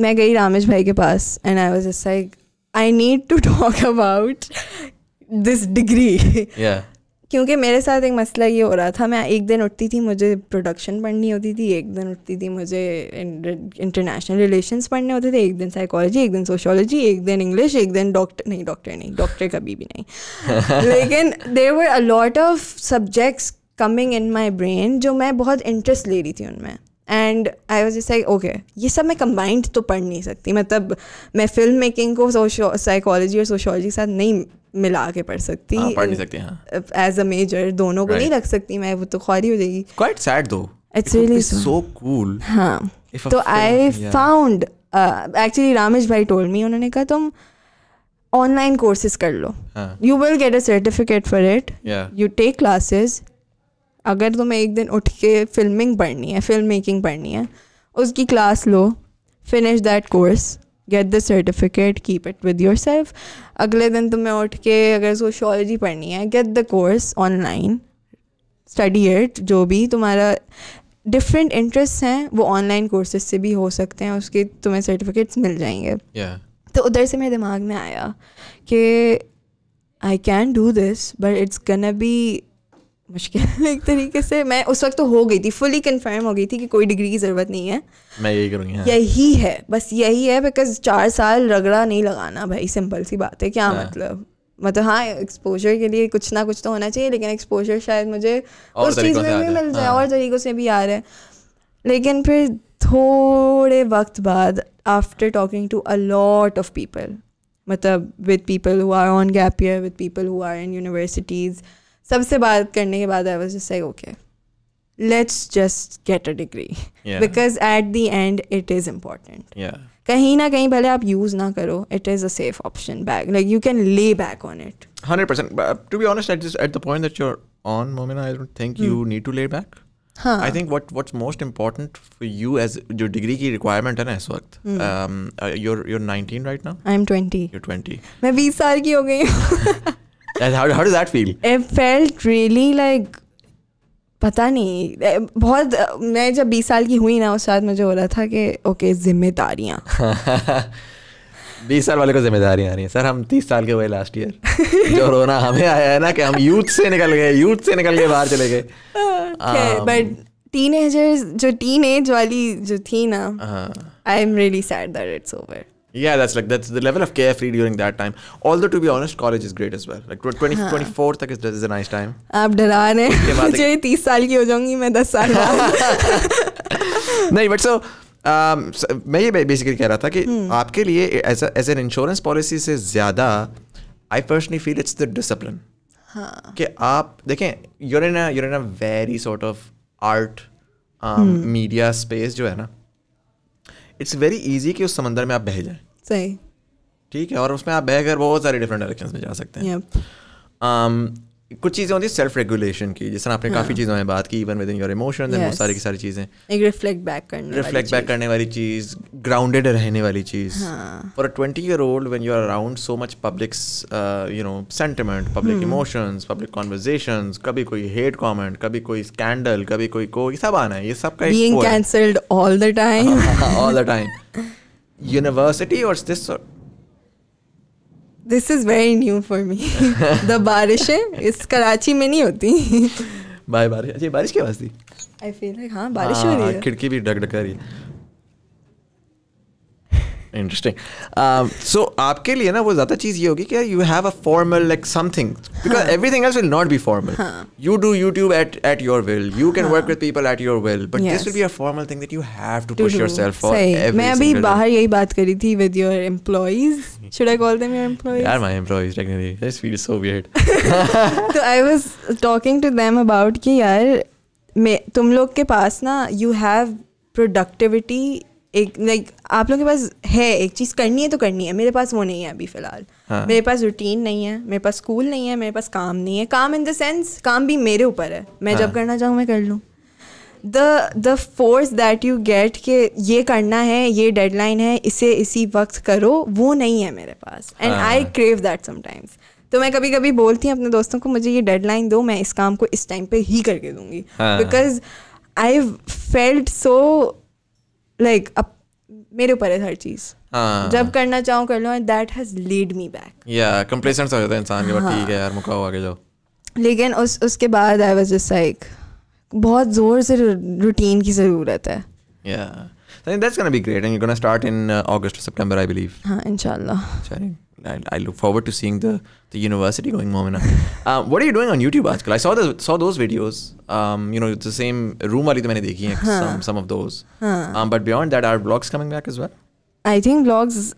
मैं गई रामेश भाई के पास and I was just like I need to talk about this degree क्योंकि मेरे साथ एक मसला ये हो रहा था मैं एक दिन उठती थी मुझे प्रोडक्शन पढ़नी होती थी एक दिन उठती थी मुझे इंटरनेशनल रिलेशंस पढ़ने होते थे एक दिन साइकोलॉजी एक दिन सोशोलॉजी एक दिन इंग्लिश एक दिन डॉक्टर नहीं डॉक्टर नहीं डॉक्टर कभी भी नहीं। लेकिन there were a lot lot of subjects coming in my brain जो मैं बहुत इंटरेस्ट ले रही थी उनमें। And I was like okay ये सब मैं कंबाइंड तो पढ़ नहीं सकती। मतलब मैं फ़िल्म मेकिंग को साइकोलॉजी और सोशोलॉजी के साथ नहीं मिला के पढ़ सकती। हाँ, पढ़ नहीं सकते हाँ। एज अ मेजर दोनों right. को नहीं रख सकती मैं वो तो ख्वारी हो जाएगी। It would really be so- so cool हाँ। तो आई फाउंड एक्चुअली रामेश भाई टोल्ड मी उन्होंने कहा तुम ऑनलाइन कोर्सेज कर लो। You will get a certificate for it you take classes अगर तुम्हें एक दिन उठ के फिल्मिंग पढ़नी है फ़िल्म मेकिंग पढ़नी है उसकी class low finish that course get the certificate keep it with your self अगले दिन तुम्हें उठ के अगर सोशोलॉजी पढ़नी है get the course online study it जो भी तुम्हारा डिफरेंट इंटरेस्ट हैं वो ऑनलाइन कोर्सेज से भी हो सकते हैं उसके तुम्हें सर्टिफिकेट्स मिल जाएँगे। Yeah. तो उधर से मेरे दिमाग में आया कि I can do this but it's gonna be मुश्किल एक तरीके से। मैं उस वक्त तो हो गई थी फुली कन्फर्म हो गई थी कि कोई डिग्री की ज़रूरत नहीं है। मैं यही करूँगी हाँ। यही है बस यही है बिकॉज़ चार साल रगड़ा नहीं लगाना भाई सिंपल सी बात है। क्या हाँ। मतलब? मतलब हाँ एक्सपोजर के लिए कुछ ना कुछ तो होना चाहिए लेकिन एक्सपोजर शायद मुझे उस चीज़ में भी मिल जाए हाँ। और तरीक़ों से भी आ रहा है। लेकिन फिर थोड़े वक्त बाद after talking to a lot of people मतलब with people who are on gap year with people who are in universities सबसे बात करने के बाद I was just like okay let's just get a degree. Because at the end it is important कहीं ना कहीं भले आप यूज़ ना करो it is a safe option bag like you can ले back on it Hundred percent. But to be honest, at this, at the point that you're on, Momina, I don't think you need to lay back. हाँ I think what what's most important for you as your degree की requirement है ना इस वक्त. Um, uh, you're you're 19 right now. I am twenty 20. मैं बीस साल की हो गई हूँ how how does that feel? it felt really like पता नहीं बहुत मैं जब बीस साल की हुई ना उस साथ मुझे हो रहा था कि ओके जिम्मेदारियाँ। बीस साल वाले को ज़िम्मेदारी आ रही है। सर हम तीस साल के हुए लास्ट ईयर जो रोना हमें आया है ना कि हम यूथ से निकल गए यूथ से निकल के बाहर चले गए। Um, बट टीन जो टीन एज वाली जो थी ना. I am really sad that it's over Yeah, that's like that's the level of carefree during that time. Although to be honest, college is great as well. Like tw- 20, 24 तक is, is a nice time. आप डरा रहे हैं मुझे तीस साल की हो जाऊँगी मैं दस साल बाद नहीं बट सो मैं ये बेसिकली कह रहा था कि आपके लिए as as an insurance policy से ज़्यादा I personally feel it's the discipline कि आप देखें you're in you're in a very sort of art media space जो है ना इट्स वेरी ईजी कि उस समंदर में आप बह जाएँ। सही। ठीक है? और उसमें आप बहकर बहुत सारे डिफरेंट डायरेक्शन में जा सकते हैं। Yep. um, कुछ चीज़ें होती है सेल्फ रेगुलेशन की जिस तरह आपने काफ़ी चीज़ों में बात की even within your emotion Yes. सारी की सारी चीज़ें। एक रिफ्लेक्ट बैक करने वाली रिफ्लेक्ट बैक करने वाली चीज़ ग्राउंडेड रहने वाली चीज़। हाँ। For a twenty year old when you are around so much public you know sentiment public. Emotions public conversations कभी कोई हेट कमेंट कभी कोई स्कैंडल कभी कोई कोई सब आना है ये सब का एक cancelled all the time all the time university और this this is very new for me the बारिशें इस कराची में नहीं होती। बाय बारिश। अच्छा बारिश की आवाज़ थी? आई फील लाइक हाँ बारिश हो रही हाँ, है। खिड़की भी डग कर रही है। इंटरेस्टिंग सो आपके लिए ना वो ज़्यादा चीज़ ये होगी कि you have a formal like something because everything else will not be formal you do YouTube at at your will you can work with people at your will but this will be a formal thing that you have to push yourself for every मैं अभी बाहर यही बात करी थी with your employees. Should I call them your employees? यार my employees technically this feel so weird तो I was talking to them about कि यार मैं तुम लोग के पास ना यू हैव प्रोडक्टिविटी एक लाइक आप लोग के पास है एक चीज़ करनी है तो करनी है मेरे पास वो नहीं है अभी फ़िलहाल हाँ. मेरे पास रूटीन नहीं है मेरे पास स्कूल नहीं है मेरे पास काम नहीं है काम इन द सेंस काम भी मेरे ऊपर है मैं हाँ. जब करना चाहूँ मैं कर लूँ the the force that you get कि ये करना है ये डेडलाइन है इसे इसी वक्त करो वो नहीं है मेरे पास and. I crave that sometimes तो मैं कभी कभी बोलती हूँ अपने दोस्तों को मुझे ये डेडलाइन दो मैं इस काम को इस टाइम पे ही करके दूँगी. Because I felt so like अब मेरे ऊपर है हर चीज़। हाँ। जब करना चाहूँ कर लो and that has lead me back या कंप्लेसेंट हो जाता है इंसान के बाद हाँ। ठीक है यार मुका आगे जाओ। लेकिन उस उसके बाद आई वाज जस्ट लाइक बहुत ज़ोर से रूटीन की ज़रूरत है। या I think that's gonna be great and you gonna start in August September I believe or September, I believe. हाँ इंशाल्लाह। So I, I, I look forward to seeing the, the university going, Momina. um, what are you doing on YouTube, Ajkal? I saw the, saw those videos. Um, you know, the same room वाली तो मैंने देखी हैं, some, some of those. हाँ Um, but beyond that, are vlogs coming back as well? I think blogs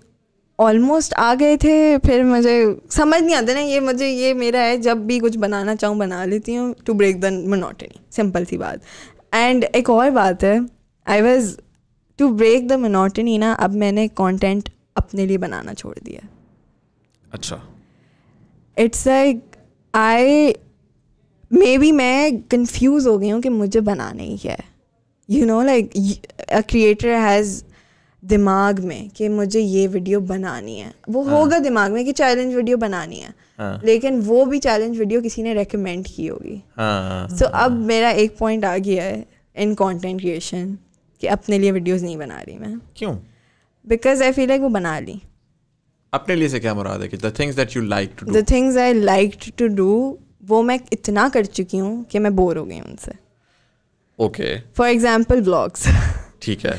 almost आ गए थे फिर मुझे समझ नहीं आता ना ये मुझे ये मेरा है जब भी कुछ बनाना चाहूँ बना लेती हूँ to break the monotony simple सी बात एंड एक और बात है I was to break the monotony ना अब मैंने कंटेंट अपने लिए बनाना छोड़ दिया अच्छा। It's like I may be मैं कंफ्यूज हो गई हूँ कि मुझे बनाना ही है। You know like a creator has दिमाग में कि मुझे ये वीडियो बनानी है। वो होगा दिमाग में कि चैलेंज वीडियो बनानी है। हाँ। लेकिन वो भी चैलेंज वीडियो किसी ने रेकमेंड की होगी। हाँ सो अब मेरा एक पॉइंट आ गया है इन कंटेंट क्रिएशन कि अपने लिए वीडियोस नहीं बना रही मैं। क्यों? बिकॉज़ आई फील लाइक वो बना ली। अपने लिए से क्या मुराद है कि the things that you like to do the things I like to do वो मैं इतना कर चुकी हूँ कि मैं बोर हो गई हूँ उनसे। ओके फॉर एग्ज़ाम्पल व्लॉग्स ठीक है।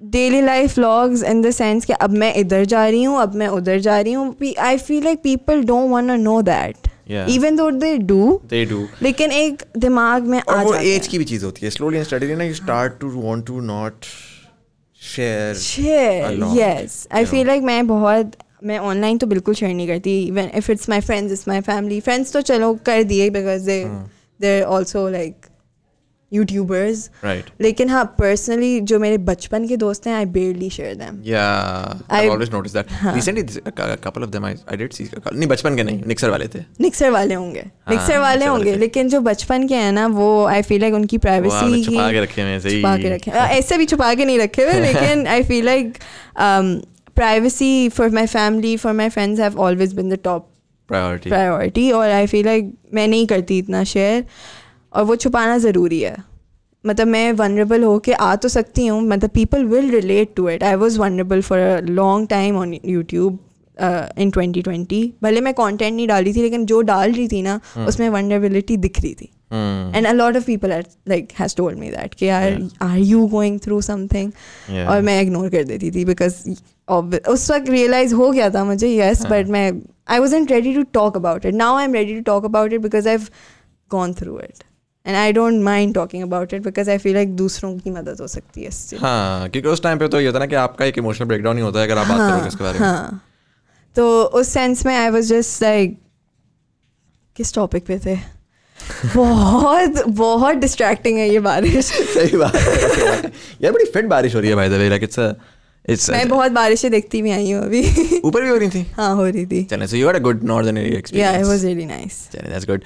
Daily life vlogs in the sense कि अब मैं इधर जा रही हूँ अब मैं उधर जा रही हूँ। I feel like people don't want to know that. Even though they do they do लेकिन एक दिमाग में आ वो एज की भी चीज़ होती है। स्लोली एंड स्टडीली ना you start to want to not share share along, yes I you feel like मैं बहुत मैं ऑनलाइन तो बिल्कुल शेयर नहीं करती. Even if it's my friends it's my family friends तो चलो कर दिए because they Hmm. They are also like YouTubers Right. लेकिन हाँ पर्सनली जो मेरे बचपन के दोस्त हैं I barely share them Yeah, I've I- always noticed that. Recently, this- a cou- a couple of them I, I did see. नहीं बचपन के नहीं निक्सर वाले थे निक्सर वाले होंगे हाँ, निक्सर वाले होंगे लेकिन जो बचपन के हैं ना वो आई फील लाइक उनकी प्राइवेसी छुपा के रखे हैं, सही। छुपा के रखे ऐसे भी छुपा के नहीं रखे हुए लेकिन I feel like privacy for my family for my friends have always been the top priority priority और आई फील लाइक मैं नहीं करती इतना शेयर और वो छुपाना ज़रूरी है। मतलब मैं वनरेबल हो के आ तो सकती हूँ मतलब people will relate to it I was vulnerable for a long time on YouTube in 2020 भले मैं कंटेंट नहीं डाली थी लेकिन जो डाल रही थी ना hmm. उसमें वनरेबिलिटी दिख रही थी. And a lot of people are like has told me that कि यार are you going through something और मैं इग्नोर कर देती थी बिकॉज़ उस वक्त रियलाइज़ हो गया था मुझे येस बट मैं I was ready to talk about it now I am ready to talk about it because I have gone through it and I don't mind talking about it because I feel like दूसरों की मदद हो सकती है इससे हाँ क्योंकि उस टाइम पे तो ये होता है ना कि आपका एक इमोशनल ब्रेकडाउन ही होता है अगर आप बात करोगे इसके बारे में। हाँ। तो उस सेंस में आई वॉज़ जस्ट लाइक किस टॉपिक पे थे? बहुत बहुत डिस्ट्रैक्टिंग है ये बारिश। सही बात है यार बड़ी फिट बारिश हो रही है भाई the way like it's it's मैं बहुत बारिशें देखती भी आई हूँ अभी। ऊपर भी हो रही थी? हाँ हो रही थी। चले so you a good northern area या इट वाज रियली नाइस चले दैट्स गुड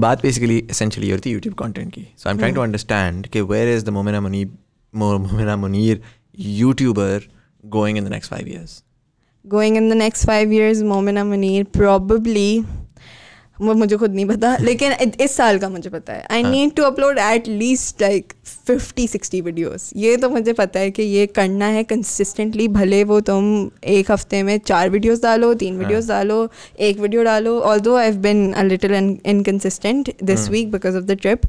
बात बेसिकली एसेंशियली होती है यूट्यूब कंटेंट की। So I am trying to understand कि where is the Momina Munir Momina Munir YouTuber going in the next five years going in the next five years Momina Munir वो मुझे खुद नहीं पता लेकिन इस साल का मुझे पता है। I need to upload at least like fifty sixty videos ये तो मुझे पता है कि ये करना है कंसिस्टेंटली भले वो तुम एक हफ़्ते में चार वीडियोस डालो तीन वीडियोस डालो एक वीडियो डालो although I been a little inconsistent this week because of the trip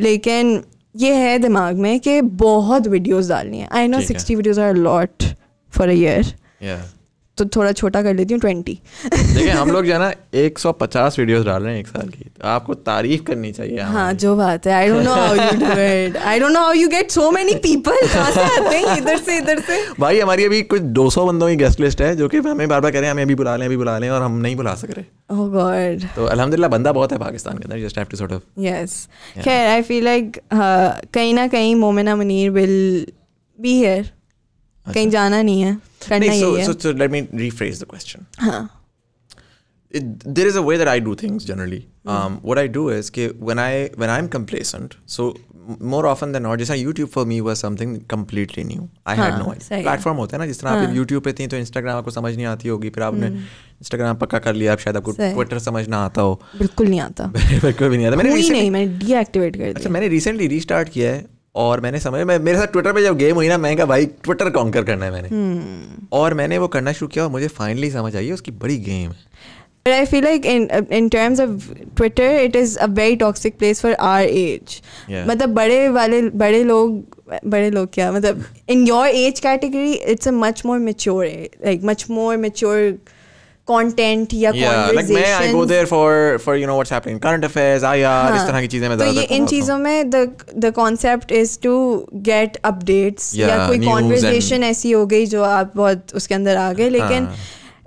लेकिन ये है दिमाग में कि बहुत वीडियोस डालनी है। I know sixty videos are lot for a year तो थोड़ा छोटा कर लेती हूँ ट्वेंटी देखिए हम लोग जो है ना 150 वीडियोस डाल रहे हैं एक साल की। तो आपको तारीफ़ करनी चाहिए हाँ जो बात है। I don't know how you do it I don't know how you get so many people कहाँ से आते हैं इधर से इधर से। भाई हमारी अभी कुछ 200 बंदों की गेस्ट लिस्ट है जो कि हमें बार बार कह रहे हैं हमें अभी बुला लें अभी बुला लें और हम नहीं बुला सक रहे। ओह गॉड तो अल्हम्दुलिल्लाह बंदा बहुत है पाकिस्तान के अंदर just have to sort of yes खैर आई फील लाइक कहीं ना कहीं Momina Munir will be here अच्छा। कहीं जाना नहीं है there is a way that I do things generally what I do is के when I when I am complacent so more often than not जैसा YouTube for me was something completely new I had no idea platform होता है ना जिस तरह आप हाँ। YouTube पे थी तो इंस्टाग्राम आपको समझ नहीं आती होगी फिर आपने hmm. इंस्टाग्राम पक्का कर लिया आप शायद आपको ट्विटर समझ ना आता हो। बिल्कुल नहीं आता। बिल्कुल भी नहीं आता। मैंने मैंने रिसेंटली अच्छा, रिस्टार्ट किया है। और मैंने समझ मैं मेरे साथ ट्विटर पे जब गेम हुई ना मैं कहा भाई ट्विटर कॉन्कर करना है मैंने हम्म। और मैंने वो करना शुरू किया और मुझे फाइनली समझ आई उसकी बड़ी गेम है But I feel like in uh, in terms of Twitter, it is a very toxic place for our age. Yeah. मतलब बड़े वाले बड़े लोग बड़े लोग क्या मतलब in your age category, it's a much more mature, like much more mature content या Yeah, like मैं I go conversations. there for for you know what's happening current affairs IR इस तरह की चीज़ें मैं तो ये इन चीज़ों में the the concept is to get updates या कोई and- ऐसी हो गई जो आप बहुत उसके अंदर आ गए लेकिन हाँ।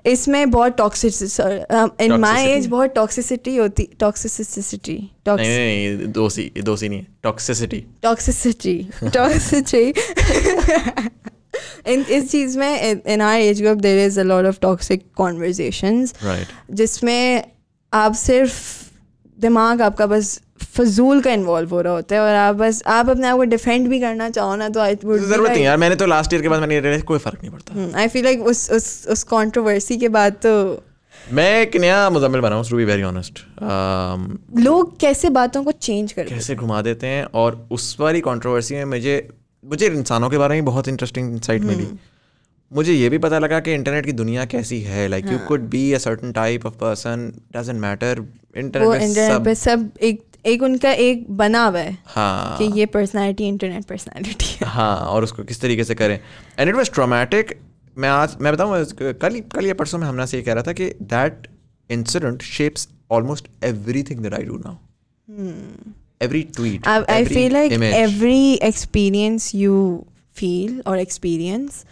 इसमें बहुत टॉक्सिसिटी इन माय एज बहुत टॉक्सिसिटी होती टॉक्सिसिटी। नहीं नहीं नहीं दोषी दोषी नहीं टॉक्सिसिटी टॉक्सिसिटी टॉक्सिसिटी इन इस चीज़ में in our age group there is a lot of toxic conversations जिसमें आप सिर्फ़ दिमाग आपका बस फजूल का इन्वॉल्व हो रहा होता है और आप बस आप अपने आप को डिफेंड भी करना चाहो ना तो आई वुड ज़रूरत नहीं यार मैंने तो लास्ट ईयर के बाद मैंने कोई फ़र्क नहीं पड़ता। आई फील लाइक उस उस उस कंट्रोवर्सी के बाद तो मैं एक नया मुजम्मिल बना हूँ टू बी वेरी ऑनेस्ट लोग कैसे बातों को चेंज कर कैसे घुमा देते हैं और उस वाली कंट्रोवर्सी में मुझे मुझे इंसानों के बारे में बहुत इंटरेस्टिंग इंसाइट मिली। मुझे ये भी पता लगा कि इंटरनेट की दुनिया कैसी है। Like you could be a certain type of person doesn't matter internet पे सब पे सब एक एक उनका एक बना हुआ है हाँ। कि ये पर्सनालिटी इंटरनेट पर्सनालिटी है। हाँ और उसको किस तरीके से करें। एंड इट वॉज़ ट्रोमेटिक मैं आज मैं बताऊँ कल कल या परसों में हमने से ये कह रहा था कि that incident shapes almost everything that I do now Every tweet I, I feel like every experience you feel or experience,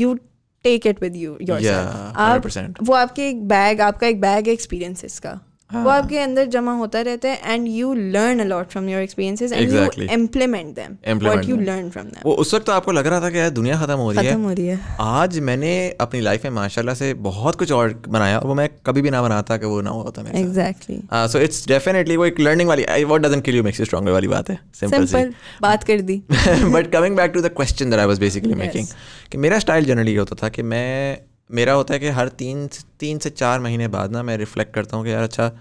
you take it with you yourself. Yeah, आप 100%. वो आपके एक बैग आपका एक बैग है experiences का वो आपके अंदर जमा होता रहता है and you learn a lot from your experiences and you implement them what you learn from them वो उस वक्त तो आपको लग रहा था कि यार दुनिया खत्म हो रही है। खत्म हो रही है। आज मैंने अपनी लाइफ में माशाल्लाह से बहुत कुछ और बनाया और वो मैं कभी भी ना बनाता कि वो ना होता मेरे एग्जैक्टली सो इट्स डेफिनेटली वो एक लर्निंग वाली what doesn't kill you makes you stronger वाली बात है। सिंपल सी। सिंपल बात कर दी। But coming back to the question that I was basically making कि मेरा स्टाइल जनरली ये होता था कि मैं मेरा होता है कि हर तीन तीन से चार महीने बाद ना मैं रिफ्लेक्ट करता हूँ कि यार अच्छा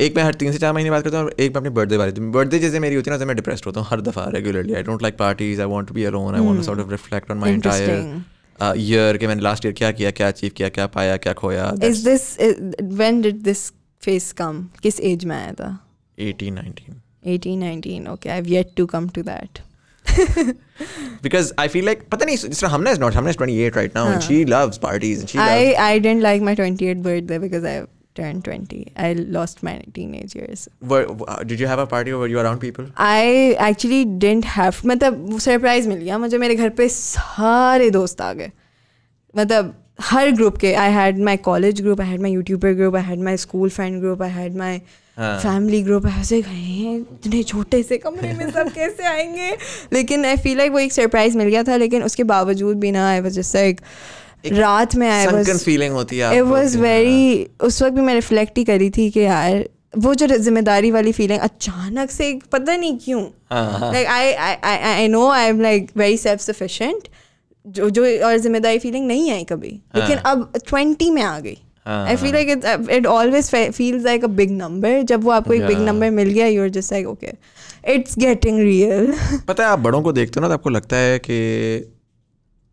एक मैं हर तीन से चार महीने बाद करता हूँ और एक मैं अपनी बर्थडे बारे बर्थडे जैसे मेरी होती है ना तो मैं डिप्रेस्ड होता हूँ हर दफ़ा regularly I don't like parties I want to be alone I want sort of reflect on my Interesting. Entire year कि मैंने लास्ट ईयर क्या किया क्या अचीव किया क्या पाया क्या खोया is this when did this phase come किस एज में आया था? Eighteen nineteen 18 19 okay i've yet to come to that. Because I feel like पता नहीं जिस तरह हमने इज नॉट हमने is 28 right now and she loves parties and she i i didn't like my 28th birthday because i turned 20 i lost my teenage years did you have a party or were you around people I actually didn't have मतलब surprise मिल गया मुझे मेरे घर पे सारे दोस्त आ गए मतलब हर ग्रुप के I had my college group I had my YouTuber group I had my school friend group I had my हाँ। family group ऐसे गए हैं इतने छोटे से कमरे में सब कैसे आएँगे? लेकिन आई फील लाइक वो एक सरप्राइज़ मिल गया था लेकिन उसके बावजूद भी ना आई वाज जस्ट लाइक रात में आई वाज feeling होती है इट वॉज़ वेरी उस वक्त भी मैं रिफ्लेक्ट ही करी थी कि यार वो जो ज़िम्मेदारी वाली फीलिंग अचानक से पता नहीं क्यों। हाँ, like I I I know I am like very self sufficient जो जो और ज़िम्मेदारी फीलिंग नहीं आई कभी। लेकिन अब ट्वेंटी में आ गई। हाँ, I feel like it it always feels like a big number जब वो आपको एक बिग. नंबर मिल गया you're just like okay it's getting real पता है आप बड़ों को देखते हो ना तो आपको लगता है कि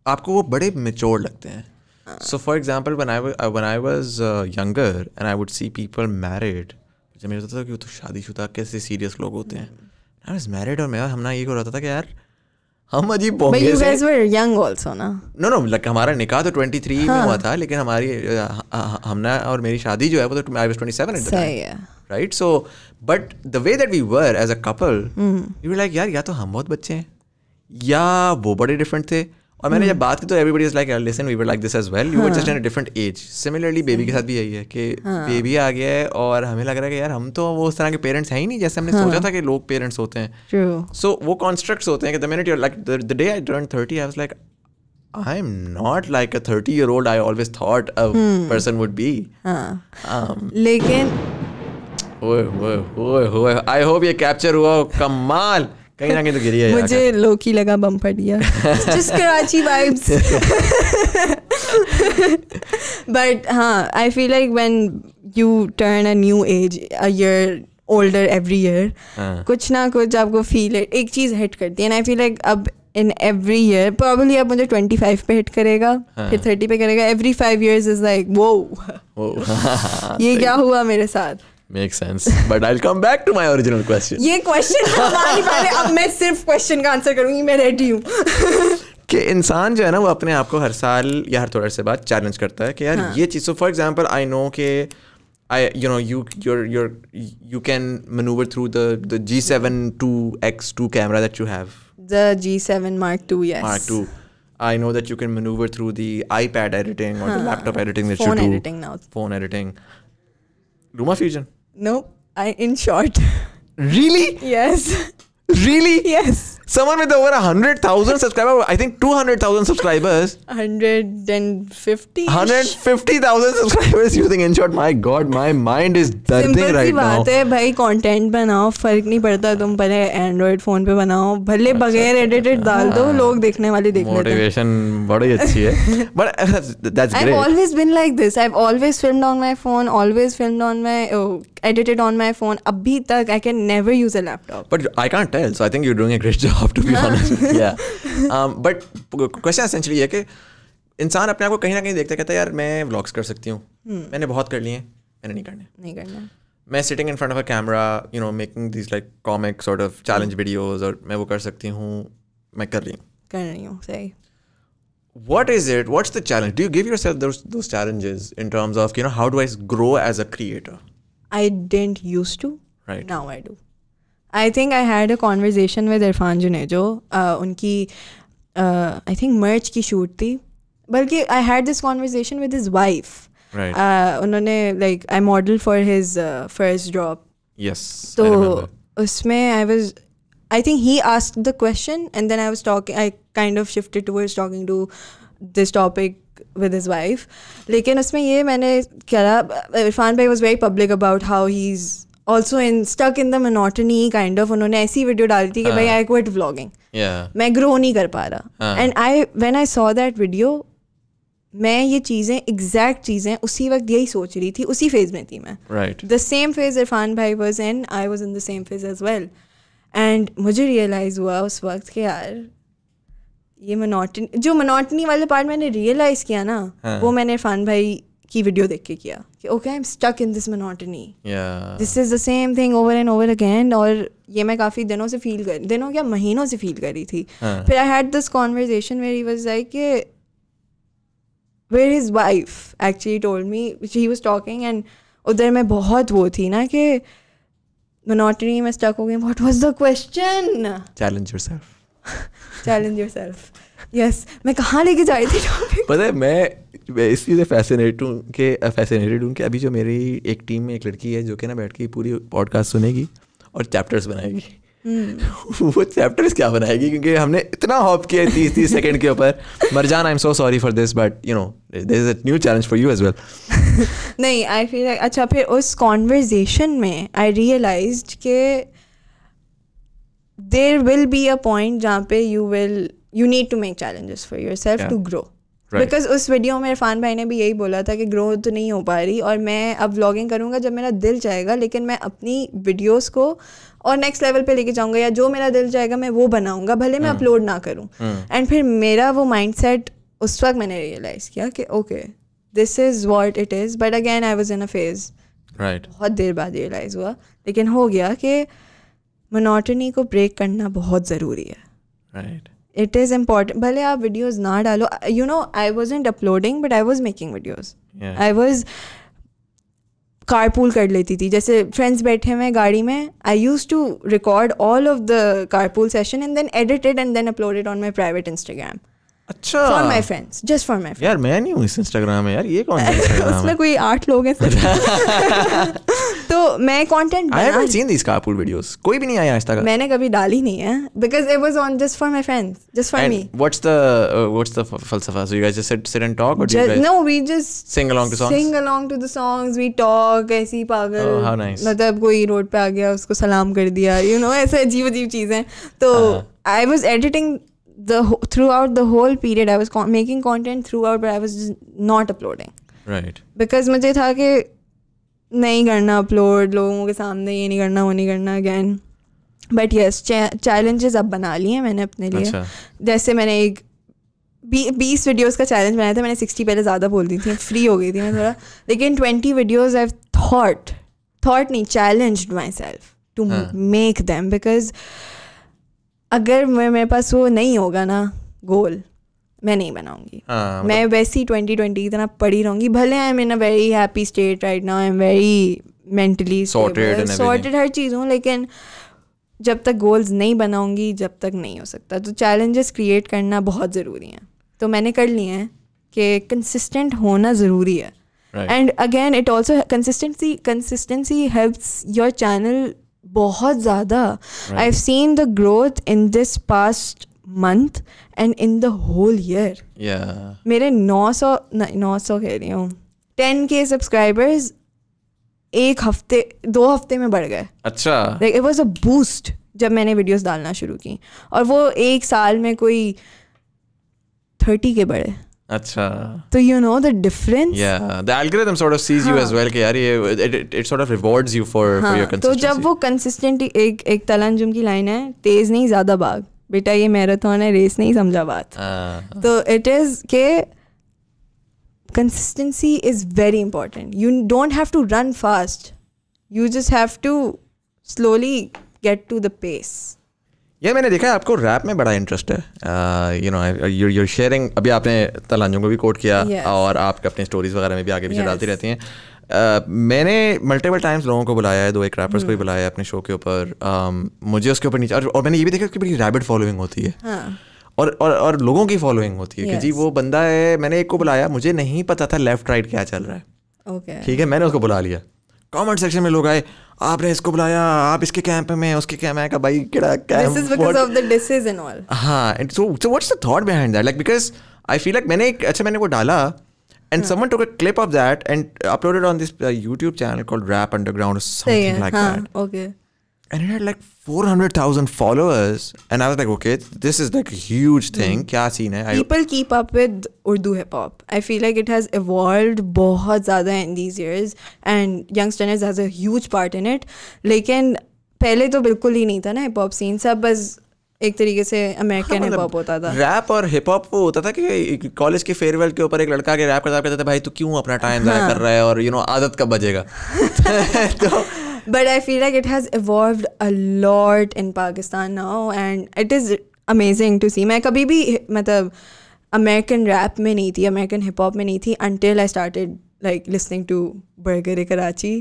आपको वो बड़े मेच्योर लगते हैं। So for example when I when I was younger and I would see people married जब मेरे होता था कि वो तो शादीशुदा कैसे सीरियस लोग होते हैं। आई वॉज़ मैरिड और मैं हम ना ये हो रहा था कि यार हम अजीब but you guys were young also ना नो नो लाइक हमारा निकाह तो 23 में हुआ था लेकिन हमारी ह- ह- हमने और मेरी शादी जो है वो तो आई वाज 27 एट द सही है। So but the way that we were as a couple you like यार या तो हम बहुत बच्चे हैं या वो बड़े डिफरेंट थे और मैंने जब बात की तो everybody is like listen we were like this as well you were just in a different age similarly baby के साथ भी यही है कि बेबी आ गया है और हमें लग रहा है कि यार हम तो वो उस तरह के पेरेंट्स हैं ही नहीं जैसे हमने सोचा था कि लोग पेरेंट्स होते हैं। सो वो कॉन्स्ट्रक्ट्स होते हैं कि the minute you're like the day I turn 30 I was like not like a 30 year old I always thought a person would be. हाँ. Um, लेकिन ओए ओए ओए आई होप ये कैप्चर हुआ हो, कमाल कहीं ना कहीं तो गिरी है मुझे लोकी लगा बम पड़ दिया जस्ट कराची वाइब्स बट हाँ I feel like when you turn a new age a year older every year. कुछ ना कुछ आपको फील एक चीज़ हिट करती है एंड आई फील लाइक अब इन एवरी ईयर प्रॉब्ली अब मुझे ट्वेंटी फाइव पे हिट करेगा हाँ। फिर थर्टी पे करेगा. Every five years is like वो ये क्या हुआ मेरे साथ? Make sense but I come back to my original question ये क्वेश्चन हमारी पहले अब मैं सिर्फ़ क्वेश्चन का आंसर करूँगी मैं रेडी हूँ कि इंसान जो है ना वो अपने आप को हर साल या हर थोड़े से बाद चैलेंज करता है कि यार ये चीज़ so for example I know कि I you know you your your you can maneuver through the the G seven two X two camera that you have The G7 Mark II, yes. Mark II. I know that you can maneuver through the iPad editing or huh. the laptop editing that Phone you do. Phone editing now. Phone editing. LumaFusion. Nope. I in short. Really? Yes. Really? yes. Someone with over 100,000 subscribers, I think 200,000 subscribers, 150. 150,000 subscribers using InShot. My God, my mind is see right now. बात है भाई content बनाओ फ़र्क नहीं पड़ता तुम पहले Android phone पे बनाओ भले बगैर एडिटेड डाल दो लोग देखने वाले देख लेते हैं Motivation बड़ी अच्छी है. But uh, that's I've great. always been like this. I've always filmed on my phone, always filmed on my, oh, edited on my phone. अभी तक I can never use a laptop. But I can't tell, so I think you're doing a great job to be honest. Yeah. Um but question essentially इंसान अपने आप को कहीं ना कहीं देखता कहता है यार मैं व्लॉग्स कर सकती हूँ। hmm. मैंने बहुत कर लिए मैंने नहीं करने। नहीं करना। मैं sitting in front of a camera you know making this like comic sort of challenge videos और मैं वो कर सकती हूँ मैं कर रही हूँ। कर रही हूँ सही। What is it what's the challenge do give yourself those challenges in terms of you know how do I grow as a creator I didn't use to right now I do I think I had a conversation with Irfan Junejo. Uh, उनकी I think merch की shoot थी बल्कि I had this conversation with his wife. Right. uh, उन्होंने like I model for his first drop तो उसमें I was I think he asked the question and then I was talking I kind of shifted towards talking to this topic with his wife लेकिन उसमें ये मैंने करा इरफान भाई was very public about how he is also in stuck in the monotony kind of उन्होंने ऐसी video डाली थी कि भाई आई क्विट व्लॉगिंग Yeah. मैं ग्रो नहीं कर पा रहा। And I when I saw that video मैं ये चीज़ें एग्जैक्ट चीज़ें उसी वक्त यही सोच रही थी उसी फ़ेज़ में थी मैं Right. The same phase Irfan भाई was in I was in the same phase as well and मुझे रियलाइज़ हुआ उस वक्त कि यार ये मोनोटनी जो मोनोटनी वाले पार्ट मैंने रियलाइज़ किया ना हाँ। वो मैंने इरफान भाई की वीडियो देख के किया कि okay I am stuck in this monotony this is the same thing over and over again और ये मैं काफ़ी दिनों से फील कर दिनों क्या महीनों से फील कर रही थी। हाँ. फिर I had this conversation where he was like कि where his wife actually told me he was talking and उधर में बहुत वो थी ना कि मोनोटनी में स्टक हो गई what was the question Challenge yourself. Challenge yourself yes मैं कहाँ लेके जा रही थी पता है मैं मैं इस चीज़ से फैसिनेट हूँ कि फैसिनेटेड हूँ कि अभी जो मेरी एक टीम में एक लड़की है जो कि ना बैठ के पूरी पॉडकास्ट सुनेगी और चैप्टर्स बनाएगी। वो चैप्टर्स क्या बनाएगी? क्योंकि हमने इतना हॉप किया तीस तीस सेकंड के ऊपर। Marjan I am so sorry for this but you know this is a new challenge for you as well नहीं आई फील अच्छा फिर उस कॉन्वर्जेशन में आई रियलाइज़ के there will be a point जहाँ पे you will you need to make challenges for yourself to grow Right. Because उस video में इरफान भाई ने भी यही बोला था कि ग्रो तो नहीं हो पा रही और मैं अब व्लॉगिंग करूँगा जब मेरा दिल चाहेगा लेकिन मैं अपनी वीडियोस को और नेक्स्ट लेवल पे लेके जाऊँगा या जो मेरा दिल चाहेगा मैं वो बनाऊँगा भले मैं अपलोड ना करूँ। एंड फिर मेरा वो माइंड उस वक्त मैंने रियलाइज़ किया कि okay this is what it is but again I was in a phase right बहुत देर बाद रियलाइज़ हुआ लेकिन हो गया कि मोनोटनी को ब्रेक करना बहुत ज़रूरी है। राइट इट इज़ इंपॉर्टेंट भले आप वीडियोज़ ना डालो you know I wasn't uploading but I was making videos I was carpool कर लेती थी. जैसे फ्रेंड्स बैठे हुए गाड़ी में I use to record all of the carpool session and then edited and then uploaded on my private Instagram अच्छा। For my friends just for my यार मैं नहीं हूँ इस इंस्टाग्राम में। यार ये कौन सा उसमें कोई आठ लोग हैं। तो मैं content I haven't seen these carpool videos कोई भी नहीं आया आज तक। मैंने कभी डाली नहीं है because it was on just for my friends just for me the f- falsafa? So you guys just sit sit and talk, or do you guys no we just sing along to songs? sing along to the songs we talk ऐसी पागल Oh, how nice. मतलब कोई road पे आ गया उसको सलाम कर दिया यू नो ऐसे अजीब अजीब चीज़ें। तो I was editing the throughout the whole period I was con- making content throughout but I was just not uploading. Right. Because मुझे था कि नहीं करना अपलोड लोगों के सामने ये नहीं करना वो नहीं करना अगैन बट येस चैलेंजेस अब बना लिए हैं मैंने अपने लिए. अच्छा। जैसे मैंने एक बीस वीडियोस का चैलेंज बनाया था मैंने सिक्सटी पहले ज़्यादा बोल दी थी फ्री हो गई थी मैं थोड़ा. लेकिन twenty videos I thought thought नहीं challenge myself to make them because अगर मैं मेरे पास वो नहीं होगा ना गोल मैं नहीं बनाऊँगी। हाँ, मैं वैसे ही ट्वेंटी ट्वेंटी इतना पढ़ी रहूँगी भले I am in a very happy state right now I am very mentally sorted हर चीज़ हूँ लेकिन जब तक गोल्स नहीं बनाऊँगी जब तक नहीं हो सकता। तो चैलेंजेस क्रिएट करना बहुत ज़रूरी है। तो मैंने कर लिए हैं कि कंसिस्टेंट होना ज़रूरी है। And again it also consistency consistency helps your channel बहुत ज़्यादा। I have seen the growth in this past month and in the whole year मेरे नौ सौ नौ सौ कह रही हूँ। टेन के सब्सक्राइबर्स एक हफ़्ते दो हफ़्ते में बढ़ गए। अच्छा. Like it was a boost जब मैंने वीडियोस डालना शुरू की। और वो एक साल में कोई थर्टी के बढ़े। अच्छा। तो यू नो द डिफरेंस या the algorithm sort of sees you as well कि यार ये it it sort of rewards you for for your consistency तो जब वो कंसिस्टेंटली एक एक तलंजुम की लाइन है तेज नहीं ज़्यादा भाग। बेटा ये मैराथन है रेस नहीं समझा बात। तो इट इज़ के consistency is very important you don't have to run fast you just have to slowly get to the pace ये मैंने देखा है आपको रैप में बड़ा इंटरेस्ट है। यू नो यूर शेयरिंग अभी आपने तलांजों को भी कोट किया Yes. और आप अपने स्टोरीज वगैरह में भी आगे पीछे Yes. डालती रहती हैं। Uh, मैंने मल्टीपल टाइम्स लोगों को बुलाया है दो एक रैपर्स को भी बुलाया है अपने शो के ऊपर। Um, मुझे उसके ऊपर नीचे और, और मैंने ये भी देखा कि बड़ी रैबिट फॉलोइंग होती है। हाँ। और और और लोगों की फॉलोइंग होती है yes. कि जी वो बंदा है मैंने एक को बुलाया मुझे नहीं पता था लेफ़्ट राइट क्या चल रहा है। ओके ठीक है मैंने उसको बुला लिया। कमेंट सेक्शन में लोग आए आपने इसको बुलाया आप इसके कैंप में उसके कैंप में भाई केड़ा this is because of the disses and all हाँ so so what's the thought behind that like because I feel like मैंने एक अच्छा मैंने वो डाला and someone took a clip of that and uploaded on this uh, YouTube channel called Rap Underground or सही something है like हाँ that okay and it had like 400,000 followers and I was like okay this is like a huge thing क्या scene है I, people keep up with Urdu hip hop. I feel like it has evolved बहुत ज़्यादा in these years and youngsters has a huge part in it. लेकिन पहले तो बिल्कुल ही नहीं था ना हिप हॉप सीन सब बस एक तरीके से अमेरिकन हिप हॉप होता था रैप और हिप हॉप वो होता था कि कॉलेज के फेयरवेल के ऊपर एक लड़का के रैप करता कहता था भाई तू क्यों अपना टाइम ज़ाया कर रहा है और यू नो आदत कब बजेगा तो but I feel like it has evolved a lot in Pakistan now and it is amazing to see. मैं कभी भी मतलब अमेरिकन रैप में नहीं थी अमेरिकन हिप हॉप में नहीं थी until I started like listening to burger Karachi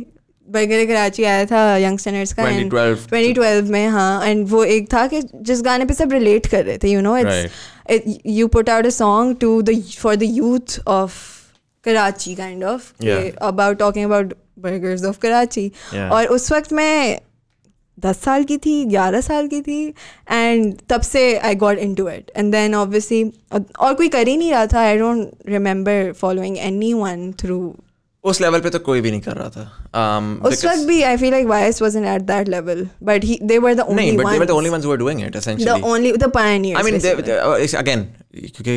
burger Karachi आया था यंगस्टर्स का and 2012 2012 में हाँ एंड वो एक था कि जिस गाने पे सब रिलेट कर रहे थे you know it's you put out a song to the for the youth of Karachi kind of Yeah. About talking about burgers of Karachi और उस वक्त मैं दस साल की थी ग्यारह साल की थी एंड तब से I got in to it and then obviously और कोई कर ही नहीं रहा था. I don't remember following any one through उस लेवल पे तो कोई भी नहीं कर रहा था। Um, उस वक्त भी I feel like YS wasn't at that level but he they were the only नहीं ones. who were doing it essentially. The only the pioneers I mean, they, basically. they, uh, it's- again, क्योंकि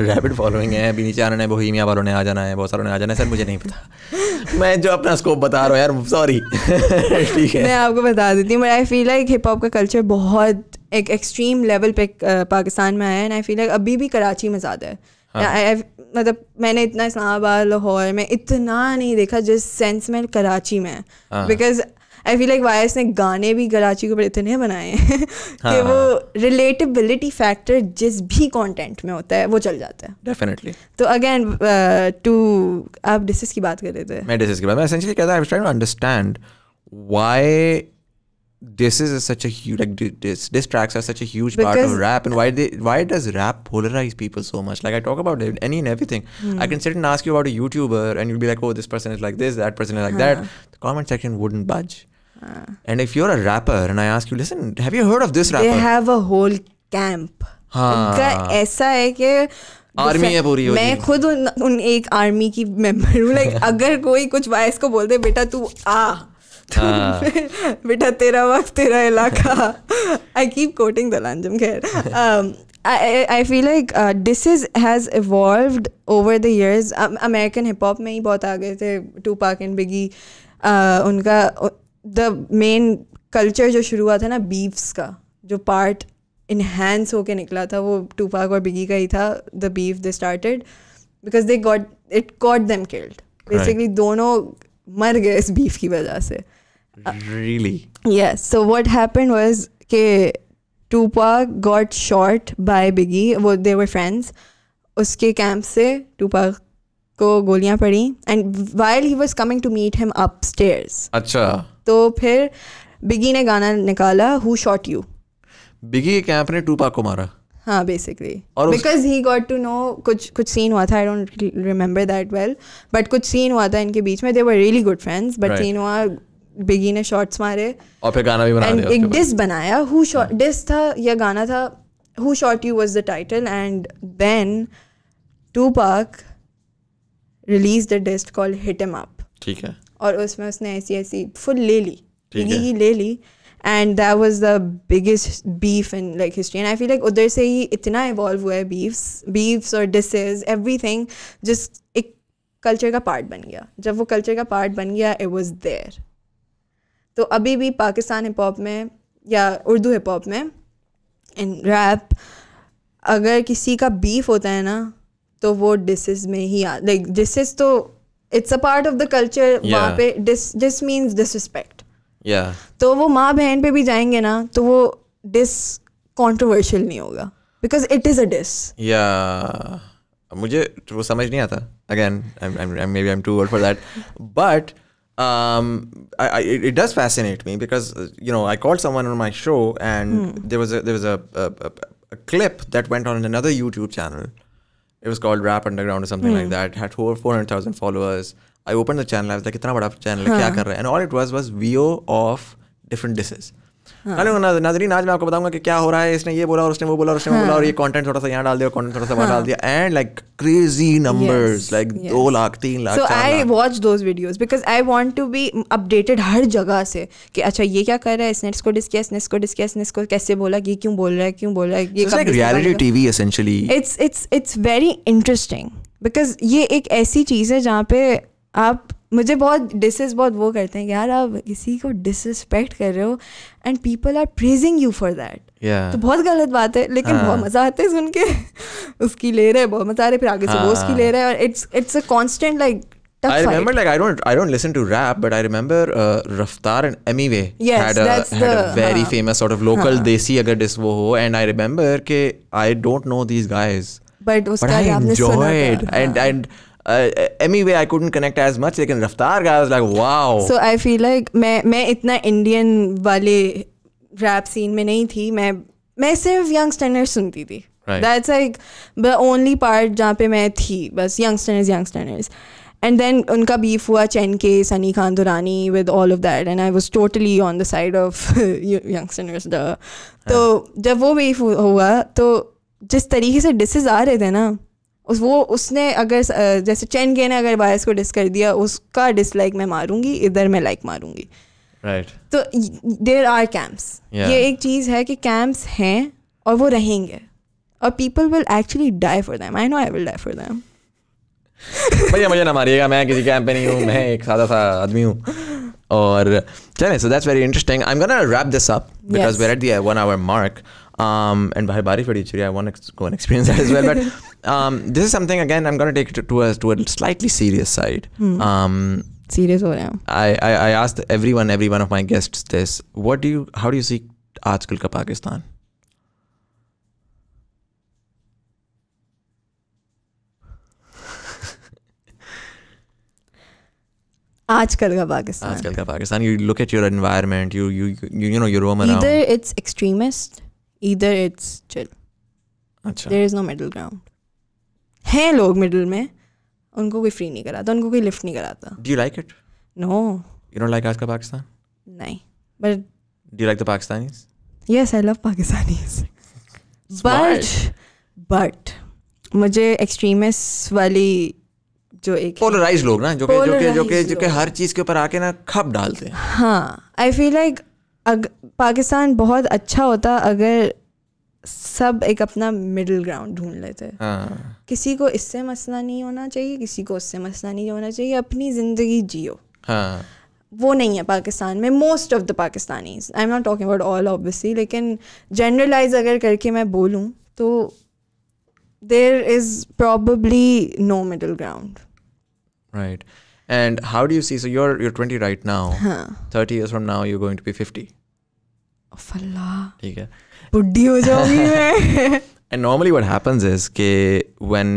rapid following है अभी नीचे आना है Bohemia वालों ने आ जाना है बहुत सारों ने आ जाना है सर मुझे नहीं पता। मैं जो अपना स्कोप बता रहा हूँ यार सॉरी ठीक है। मैं आपको बता देती हूँ but I feel like hip hop का कल्चर बहुत एक एक्सट्रीम लेवल पे uh, पाकिस्तान में आया एंड आई फील लाइक अभी भी कराची में ज़्यादा है। मतलब मैंने इतना इस्लामाबाद लाहौर में इतना नहीं देखा जिस सेंस में कराची में। हाँ। Because I feel like YS ने गाने भी कराची के ऊपर इतने बनाए हैं कि हाँ, वो रिलेटिबिलिटी फैक्टर जिस भी कंटेंट में होता है वो चल जाता है। डेफिनेटली तो अगेन टू आप डिसेस की बात कर रहे थे। मैं डिस के बाद मैं essentially कहता I trying to understand why this is such a huge like di- this diss tracks are such a huge part of Because- rap and why they why does rap polarize people so much like i talk about it, any and everything i can sit and ask you about a youtuber and you'll be like oh this person is like this that person is like that the comment section wouldn't budge and if you're a rapper and i ask you listen have you heard of this the rapper have a whole camp हाँ। उनका ऐसा है कि Army है पूरी मैं होगी। खुद उन, उन एक आर्मी की मेंबर हूँ लाइक अगर कोई कुछ वायस को बोलते बेटा तू आ तो हाँ। फिर, बेटा तेरा वक्त तेरा इलाका। आई कीप कोटिंग द लंजम खैर Um, I feel like disses has evolved over the years American hip hop में ही बहुत आ गए थे टू पाक एंड बिगी उनका द मेन कल्चर जो शुरू हुआ था ना बीफ्स का जो पार्ट इन्हेंस होके निकला था वो टू पाक और बिगी का ही था the beef they started because they got it got them killed basically दोनों मर गए इस बीफ की वजह से। really Yes. So what happened was कि Tupac got shot by Biggie. वो they were friends. उसके कैंप से Tupac को गोलियां पड़ी and while he was coming to meet him upstairs. अच्छा तो फिर बिगी ने गाना निकाला Who shot you? बिगी के कैंप ने टूपाक को मारा हाँ बेसिकली और उस- because he got to know कुछ कुछ सीन हुआ था I don't remember that well but कुछ सीन हुआ था इनके बीच में they were really good friends but Right. Scene हुआ बिगी ने शॉट्स मारे। और फिर गाना भी बना एंड दिया एक। डिस बनाया हु। शॉट डिस था या गाना था who shot you was the title and then to पाक release the डिस्ट call hit M up ठीक है। और उसमें उसने ऐसी ऐसी फुल ले ली। है। ले ली। And that was the biggest beef in like history and I feel like उधर से ही इतना इवॉल्व हुआ है बीफ्स बीफ्स और डिसेस एवरीथिंग जिस एक कल्चर का पार्ट बन गया। जब वो कल्चर का पार्ट बन गया इट वाज देयर तो अभी भी पाकिस्तान हिप हॉप में या उर्दू हिप हॉप में इन रैप अगर किसी का बीफ होता है ना तो वो डिसेस में ही आ लाइक डिसेस तो it's a part of the culture वहाँ पे डिस डिस मीन्स डिसरिस्पेक्ट या तो वो माँ बहन पे भी जाएँगे ना तो वो डिस कॉन्ट्रोवर्शियल नहीं होगा because it is a diss या मुझे वो समझ नहीं आता again may be I am too old for that but um, I, I, it does fascinate me because uh, you know I called someone on my show and hmm. there was a there was a, a, a, clip that went on another YouTube channel. It was called Rap Underground or something like hmm. that. It had over four hundred thousand followers. I opened the channel. I was like, "Itna bada channel, huh. kya kar raha And all it was was VO of different disses. Hello नाजरीन आज मैं आपको बताऊँगा कि क्या हो रहा है। इसने ये बोला और उसने वो बोला और उसने वो बोला और ये कंटेंट थोड़ा सा यहाँ डाल दिया कंटेंट थोड़ा सा वहाँ डाल दिया। And like crazy numbers like दो लाख तीन lakh i lakh. watch those videos because i want to be updated हर जगह से कि अच्छा ये क्या कर रहा है? इसने इसको डिस किया इसने इसको डिस किया इसने इसको कैसे बोला? ये क्यों बोल रहा है? क्यों बोल रहा है? ये reality कब- TV essentially. It's it's it's very interesting because ये एक ऐसी चीज़ है जहाँ पे आप मुझे बहुत डिसेस बहुत वो करते हैं कि यार आप किसी को डिसरिस्पेक्ट कर रहे हो and people are praising you for that तो बहुत गलत बात है लेकिन हाँ। बहुत मज़ा आता है सुन के उसकी ले रहे हैं बहुत मज़ा आ रहा है फिर आगे से वो उसकी हाँ। ले रहा है और it's it's a constant like I remember like I don't I don't listen to rap, but I remember uh, Raftar and Emiway Yes, had a that's had a very हाँ. famous sort of local desi agar dis wo ho, and I remember ke I don't know these guys, but उसका I enjoyed था and and I couldn't connect as much. Lekin Raftar guy I was like wow. So I feel like मैं मैं इतना Indian वाले rap scene में नहीं थी मैं मैं सिर्फ़ यंगस्टर्नर्स सुनती थी. That's like the only part जहाँ पे मैं थी बस Young Stunners Young Stunners and then उनका बीफ हुआ Chen K Sunny Khan Durrani with all of that and I was totally on the side of Young Stunners तो जब वो बीफ हुआ तो जिस तरीके से डिसेस आ रहे थे ना उस वो उसने अगर जैसे चैन के ने अगर बायस को डिस कर दिया उसका डिसलाइक मैं मारूँगी इधर मैं लाइक मारूँगी। Right. तो देर आर कैंप्स ये एक चीज़ है कि कैंप्स हैं और वो रहेंगे। और people will actually die for them I know I will die for them भैया मुझे ना मारिएगा मैं किसी कैंप पे नहीं हूँ मैं एक सादा सा आदमी हूँ। और चले so that's very interesting. I'm gonna wrap this up because Yes. we're at the uh, one hour mark. um, and भाई बारिश पड़ी चुरी I want to go and experience that as well but um, this is something again I'm gonna take it to, to a to a slightly serious side um, serious हो रहे हैं I, I I asked everyone every one of my guests this what do you how do you see आजकल का पाकिस्तान आजकल का पाकिस्तान आजकल का Pakistan you look at your environment you you you, you know you roam around either it's extremist either it's chill अच्छा। There is no middle ground हैं लोग middle में उनको कोई फ्री नहीं कराता उनको कोई लिफ्ट नहीं कराता। Do like it no you don't like आज का पाकिस्तान? नहीं। But do like the Pakistanis yes I love Pakistanis but but मुझे एक्सट्रीमिस्ट वाली जो एक पोलराइज लोग ना जो के जो के जो के जो के हर चीज़ के ऊपर आके ना खप डालते हैं। हाँ आई फील लाइक पाकिस्तान बहुत अच्छा होता अगर सब एक अपना मिडिल ग्राउंड ढूंढ लेते। हाँ। किसी को इससे मसला नहीं होना चाहिए किसी को उससे मसला नहीं होना चाहिए अपनी ज़िंदगी जियो। हाँ। वो नहीं है पाकिस्तान में most of the Pakistanis I am not talking about all obviously लेकिन जनरलाइज अगर करके मैं बोलूँ तो there is probably no middle ground right. and how do you see so you're you're 20 right now हाँ 30 years from now you're going to be 50 अल्लाह ठीक है बुढ़ी हो जाऊंगी मैं and normally what happens is कि when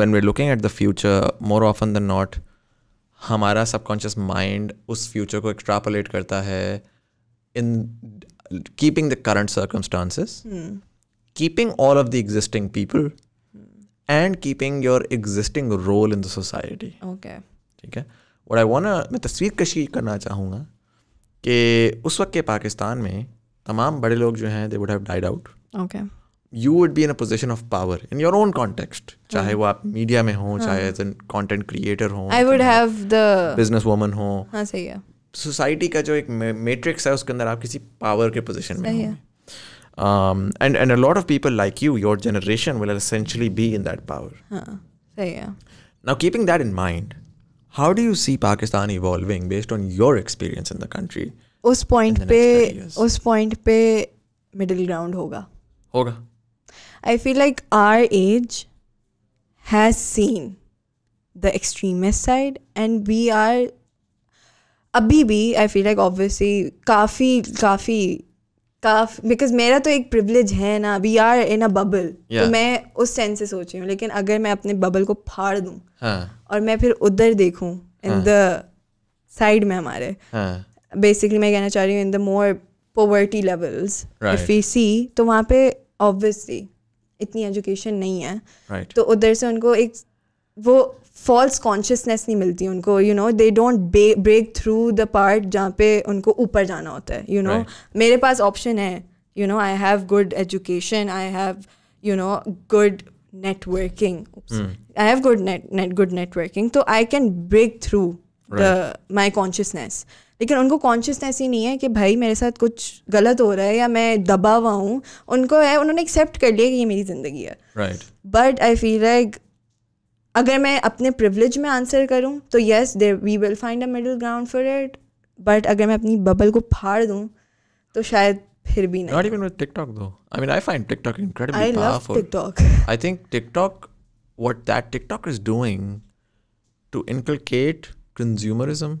when we're looking at the future more often than not हमारा subconscious mind उस future को extrapolate करता है in keeping the current circumstances keeping all of the existing people and keeping your existing role in the society okay ठीक है what I wanna मैं तस्वीर कशी करना चाहूँगा कि उस वक्त के पाकिस्तान में तमाम बड़े लोग जो हैं they would have died out okay you would be in a position of power in your own context चाहे वो आप मीडिया में हो चाहे एज एन कंटेंट क्रिएटर हो I would have the business woman हो हाँ सही है सोसाइटी का जो एक मैट्रिक्स है उसके अंदर आप किसी पावर के पोजीशन में हो है um, and and a lot of people like you your generation will essentially be in that power हाँ सही है now keeping that in mind how do you see pakistan evolving based on your experience in the country उस point the पे next 30 years. उस point पे middle ground होगा होगा I feel like our age has seen the extremist side and we are अभी भी I feel like obviously काफ़ी काफ़ी काफ बिकॉज़ मेरा तो एक प्रिविलेज है ना we are in a bubble तो मैं उस सेंस से सोच रही हूँ लेकिन अगर मैं अपने बबल को फाड़ दूँ हाँ। और मैं फिर उधर देखूँ इन द साइड में हमारे हाँ। बेसिकली मैं कहना चाह रही हूँ in the more poverty levels if we see तो वहाँ पे ऑब्वियसली इतनी एजुकेशन नहीं है। Right. तो उधर से उनको एक वो फॉल्स कॉन्शियसनेस नहीं मिलती उनको you know they don't break through the part जहाँ पे उनको ऊपर जाना होता है यू नो Right. मेरे पास ऑप्शन है you know I have good education I have you know good networking I have good net good networking तो I can break through the my consciousness लेकिन उनको कॉन्शियसनेस ही नहीं है कि भाई मेरे साथ कुछ गलत हो रहा है या मैं दबा हुआ हूँ उनको है उन्होंने एक्सेप्ट कर लिया कि ये मेरी ज़िंदगी है। बट आई फील लाइक अगर मैं अपने प्रिविलेज में आंसर करूँ तो yes there we will find a middle ground for it but अगर मैं अपनी बबल को फाड़ दूँ तो शायद फिर भी नहीं Not even with TikTok though. I mean, I find TikTok incredibly I love. TikTok I think TikTok, what that TikTok is doing to inculcate consumerism,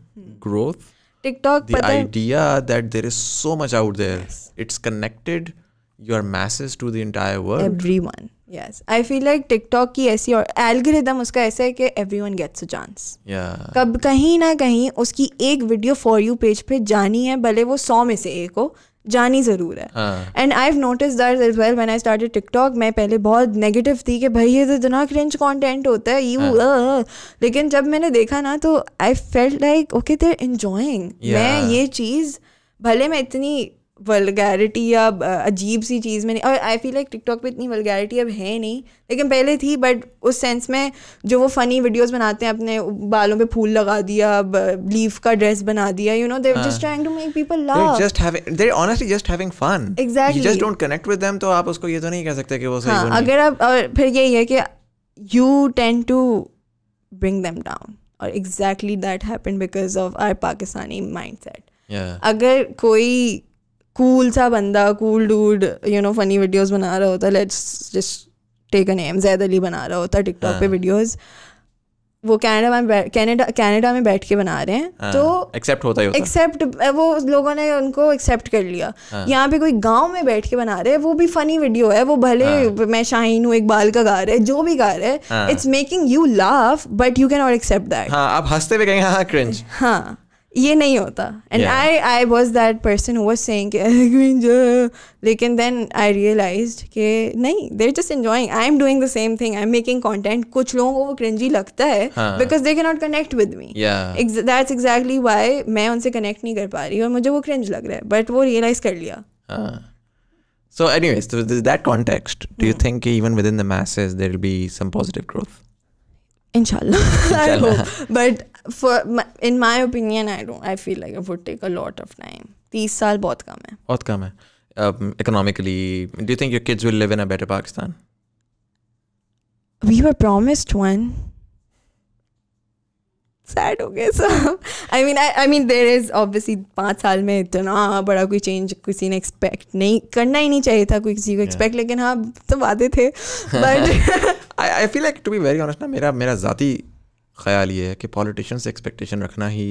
growth, TikTok the पता है idea that there is so much out there. It's connected your masses to the entire world. Everyone yes I feel like TikTok की ऐसी और algorithm उसका ऐसा है कि everyone gets a chance yeah. कब कहीं ना कहीं उसकी एक वीडियो फॉर यू पेज पे जानी है भले वो सौ में से एक हो जानी ज़रूर है हाँ. And I have notice that as well when I started TikTok मैं पहले बहुत नेगेटिव थी कि भाई ये तो इतना क्रिंज कंटेंट होता है यू लेकिन जब मैंने देखा ना तो I felt like okay they enjoying मैं. ये चीज़ भले मैं इतनी वलगैरिटी या अजीब सी चीज़ में नहीं और आई फील लाइक टिकटॉक पे इतनी वलगैरिटी अब है नहीं लेकिन पहले थी बट उस सेंस में जो वो फनी वीडियोस बनाते हैं अपने बालों पे फूल लगा दिया लीफ का ड्रेस बना दिया you know they just trying to make people having fun. Exactly. You just don't connect तो आप उसको ये तो नहीं कह सकते कि वो सही हाँ अगर आप और फिर यही है कि you tend to bring them down और exactly that happen because of our Pakistani mindset अगर कोई कूल सा बंदा cool dude you know funny videos बना रहा होता let's just take a name Zaid Ali बना रहा होता टिकटॉक पे हाँ। वीडियोस वो कनाडा में कनाडा कनाडा में बैठ के बना रहे हैं हाँ. तो Accept होता ही एक्सेप्ट वो लोगों ने उनको एक्सेप्ट कर लिया हाँ। यहाँ पे कोई गाँव में बैठ के बना रहे हैं वो भी फनी वीडियो है वो भले मैं शाहीन हूँ एक बाल का गा रहे हैं जो भी गा रहे हैं हाँ। It's making you laugh but you can not accept that हाँ आप हँसते हुए कहेंगे हाँ cringe. हाँ ये नहीं होता। And I I was that person was saying लेकिन देन आई रियलाइज़ कि नहीं they're just enjoying I am doing the same thing I am making content कुछ लोगों को वो क्रिंजी लगता है हाँ. Because they can not connect with me that's exactly why मैं उनसे कनेक्ट नहीं कर पा रही और मुझे वो क्रिंज लग रहा है बट वो रियलाइज़ कर लिया। Uh, so, anyways, so with that context, do you think even within the masses there will be some positive growth? Inshallah, I hope. But for my, in my opinion, I don't. I feel like it would take a lot of time. तीस साल बहुत कम है. बहुत कम है. Um, economically, do you think your kids will live in a better Pakistan? We were promised one. Sad हो गया सब. I mean, I, I mean, there is obviously पाँच साल में इतना बड़ा कोई चेंज किसी ने एक्सपेक्ट नहीं करना ही नहीं चाहिए था कोई किसी को एक्सपेक्ट लेकिन हाँ सब वादे थे but I, I feel like to be very honest ना मेरा मेरा ज़ाती ख्याल ये है कि पॉलिटिशियन से एक्सपेक्टेशन रखना ही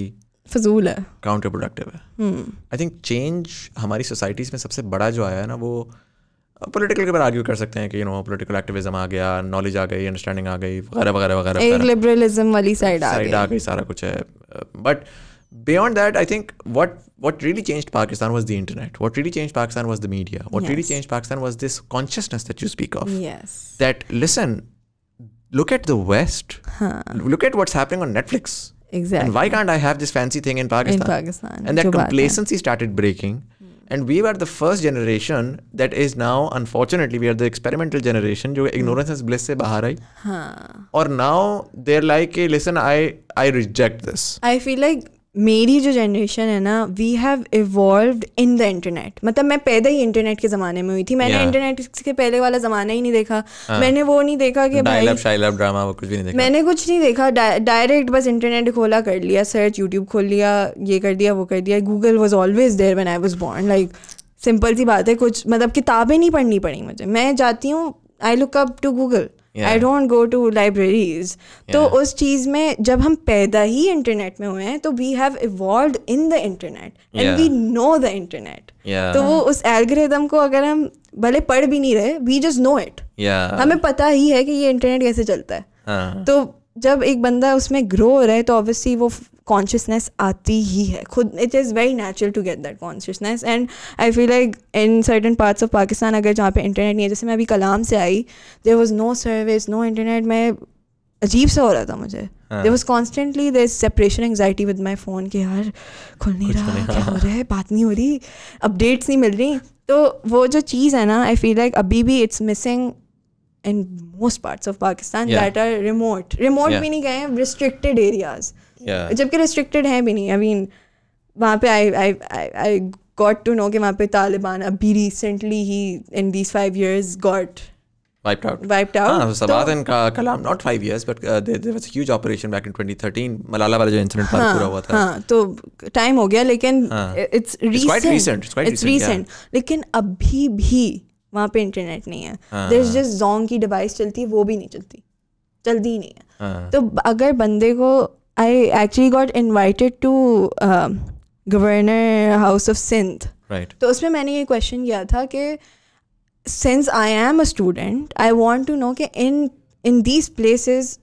फजूल है काउंटर प्रोडक्टिव है आई थिंक चेंज हमारी सोसाइटीज़ में सबसे बड़ा जो आया है ना वो पॉलिटिकल के ऊपर आर्ग्यू कर सकते हैं कि यू नो पॉलिटिकल एक्टिविज्म आ गया नॉलेज आ गई अंडरस्टैंडिंग आ गई वगैरह वगैरह वगैरह एक लिबरलिज्म वाली साइड आ साइड गई आ गई सारा कुछ है but beyond that I think what what really changed Pakistan was the internet. What really changed Pakistan was the media. What really Yes. changed Pakistan was this consciousness that you speak of. Yes. That listen, look at the West. Look at what's happening on Netflix. Exactly. And why can't I have this fancy thing in Pakistan? Pakistan, And that जो बात है। complacency started breaking. And we were the first generation that is now, unfortunately, we are the experimental generation जो ignorance is bliss से बाहर आई हाँ और now they're like listen I I reject this I feel like मेरी जो generation है ना we have evolve in the internet मतलब मैं पैदा ही इंटरनेट के ज़माने में हुई थी. मैंने Yeah. इंटरनेट के पहले वाला ज़माना ही नहीं देखा. मैंने वो नहीं देखा कि भाई ड्रामा वो कुछ भी नहीं देखा. मैंने कुछ नहीं देखा. डायरेक्ट बस इंटरनेट खोला कर लिया सर्च यूट्यूब खोल लिया ये कर दिया वो कर दिया. Google was always there when I was born like simple सी बात है कुछ मतलब किताबें नहीं पढ़नी पड़ी मुझे. मैं जाती हूँ I look up to Google. I don't go to libraries तो उस चीज़ में जब हम पैदा ही इंटरनेट में हुए हैं तो we have evolve in the internet and we know the internet तो वो उस एल्गोरिदम को अगर हम भले पढ़ भी नहीं रहे वी जस्ट नो इट हमें पता ही है कि ये इंटरनेट कैसे चलता है। हाँ। तो जब एक बंदा उसमें ग्रो हो रहा है तो ऑब्वियसली वो कॉन्शियसनेस आती ही है। खुद it is very natural to get that consciousness and I feel like in certain parts of Pakistan अगर जहाँ पे इंटरनेट नहीं है जैसे मैं अभी कलाम से आई there was no service no internet मैं अजीब सा हो रहा था मुझे। There was constantly there separation anxiety with my phone कि यार खुल नहीं रहा क्या हो रहा है? बात नहीं हो रही अपडेट्स नहीं मिल रही। तो वो जो चीज़ है ना आई फील लाइक अभी भी it's missing in most parts of Pakistan. That are remote remote. भी नहीं गए हैं रिस्ट्रिक्टेड एरियाज़ Yeah. जबकि रिस्ट्रिक्टेड है भी नहीं आई मीन वहाँ पे I I I got to know कि वहाँ पे तालिबान अभी recently he in these five years got Wiped out. Wiped out हाँ, Sabat and Ka- not five years, but uh, there, there was a huge operation back in 2013. Malala वाला जो incident था पूरा हुआ था. हाँ तो टाइम हो गया लेकिन हाँ. It's quite recent, it's quite it's recent, recent लेकिन अभी भी वहाँ पे इंटरनेट नहीं है देर जस्ट जोंग की डिवाइस चलती है वो भी नहीं चलती चलती ही नहीं है हाँ. तो अगर बंदे को I actually got invited to governor house of Sindh Right. तो उसमें मैंने ये क्वेश्चन किया था कि since I am a student I want to know कि in in these places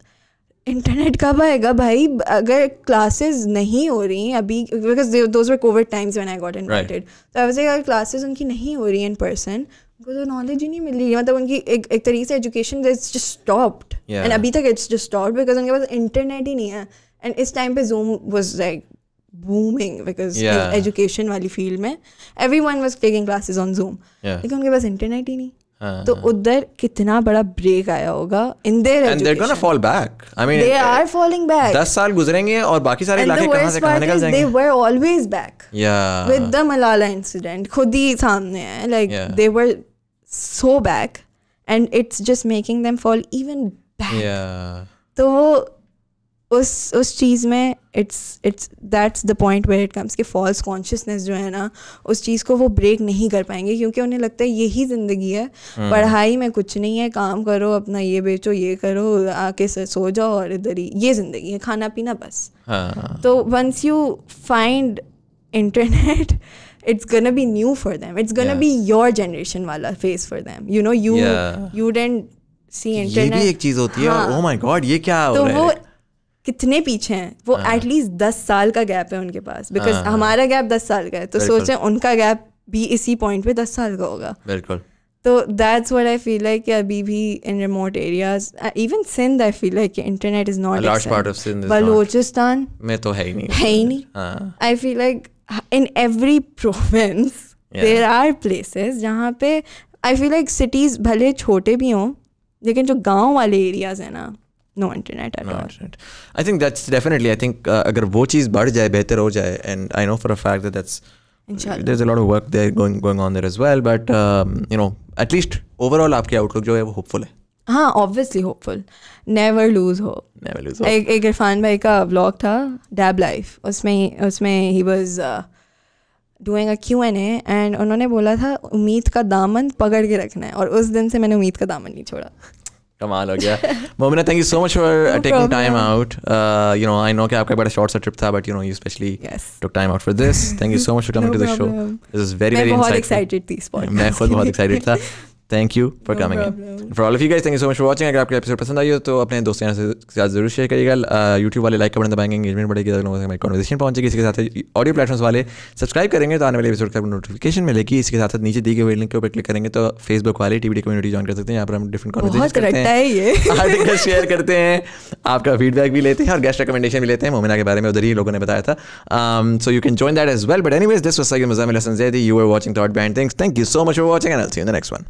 internet कब आएगा भाई? अगर क्लासेस नहीं हो रही अभी because those were Covid times when I got invited तो आई वाज अगर क्लासेस उनकी नहीं हो रही इन पर्सन उनको तो नॉलेज ही नहीं मिल रही मतलब उनकी एक एक तरीके से education is just stopped and अभी तक इट्स जस्ट स्टॉप्ड बिकॉज़ उनके पास इंटरनेट ही नहीं है। एंड इस टाइम पे Zoom was like booming because education वाली फ़ील्ड में everyone was taking classes on Zoom लेकिन उनके पास इंटरनेट ही नहीं. हाँ. तो उधर कितना बड़ा ब्रेक आया होगा in there And they're gonna fall back. I mean, they are falling back दस साल गुजरेंगे और बाकी सारे इलाके कहाँ से कहाँ निकल is they were always back Yeah. With the Malala incident खुद ही सामने है. Like they were so back and it's just making them fall even back. तो उस उस चीज़ में it's it's that's the point where it comes कि फॉल्स कॉन्शियसनेस जो है ना उस चीज़ को वो ब्रेक नहीं कर पाएँगे क्योंकि उन्हें लगता है यही ज़िंदगी है पढ़ाई में कुछ नहीं है काम करो अपना ये बेचो ये करो आके से सो जाओ और इधर ही ये ज़िंदगी है खाना पीना बस हाँ. तो once you find internet it's gonna be new for them it's gonna Yeah. be your generation wala phase for them you know you Yeah. you didn't see ये भी एक चीज़ होती है हाँ। ओ माय गॉड ये क्या हो तो रहा है कितने पीछे हैं? वो एटलीस्ट दस साल का गैप है उनके पास बिकॉज़ हाँ। हमारा गैप दस साल का है। तो सोचें उनका गैप भी इसी पॉइंट पे दस साल का होगा। बिल्कुल। तो that's what I feel like अभी भी in remote areas even Sindh I feel like internet is not of Sindh is not. Balochistan? मैं तो है ही नहीं। है ही नहीं। हाँ। I feel like in every province there are places जहाँ पे आई फील लाइक सिटीज़ भले छोटे भी हों लेकिन जो गाँव वाले एरियाज़ हैं ना no internet at all I think that's definitely I think अगर वो चीज़ बढ़ जाए बेहतर हो जाए and I know for a fact that that's there's a lot of work there going going on there as well. But um, you know at least overall आपकी outlook जो है वो hopeful है. हाँ obviously hopeful never lose hope never lose hope. एक एक इरफान भाई का व्लॉग था डैब लाइफ उसमें उसमें ही was doing a Q and A and उन्होंने बोला था उम्मीद का दामन पकड़ के रखना है. और उस दिन से मैंने उम्मीद का दामन नहीं छोड़ा। कमाल हो गया Momina thank you so much for taking time out you know I know कि आपका बड़ा शॉर्ट सा ट्रिप था but you know you specially Yes. took time out for this thank you so much for coming No to the show problem. this is very मैं very बहुत insightful excited थी इस podcast मैं खुद के बहुत लिए। एक्साइटेड था thank you for coming for all of you guys thank you so much for watching अगर आपको एपिसोड पसंद आई हो तो अपने दोस्तों से साथ ज़रूर शेयर करिएगा। यूट्यूब वाले लाइक का बटन दबाएँगे एंगेजमेंट बढ़ेगी लोगों से हमारी कॉन्वर्सेशन पहुंचेगी इसके साथ ऑडियो प्लेटफॉर्म्स वाले सब्सक्राइब करेंगे तो आने वाले एपिसोड का नोटिफिकेशन मिलेगी। इसके साथ साथ नीचे दी गई लिंक के ऊपर क्लिक करेंगे तो फेसबुक वाले टीवी कम्युनिटी ज्वाइन कर सकते हैं। यहाँ पर हम डिफरेंट कॉन्वर्सेशन करते हैं आर्टिकल शेयर करते हैं। आपका फीडबैक भी लेते हैं और गेस्ट रिकमेंडेशन भी लेते हैं। मोमिना के बारे में उधर ही लोगों ने बताया था। So you can join that as well but anyways this was Muzammil Hasan Zaidi you were watching thought band things thank you so much for watching and I will see you in the next one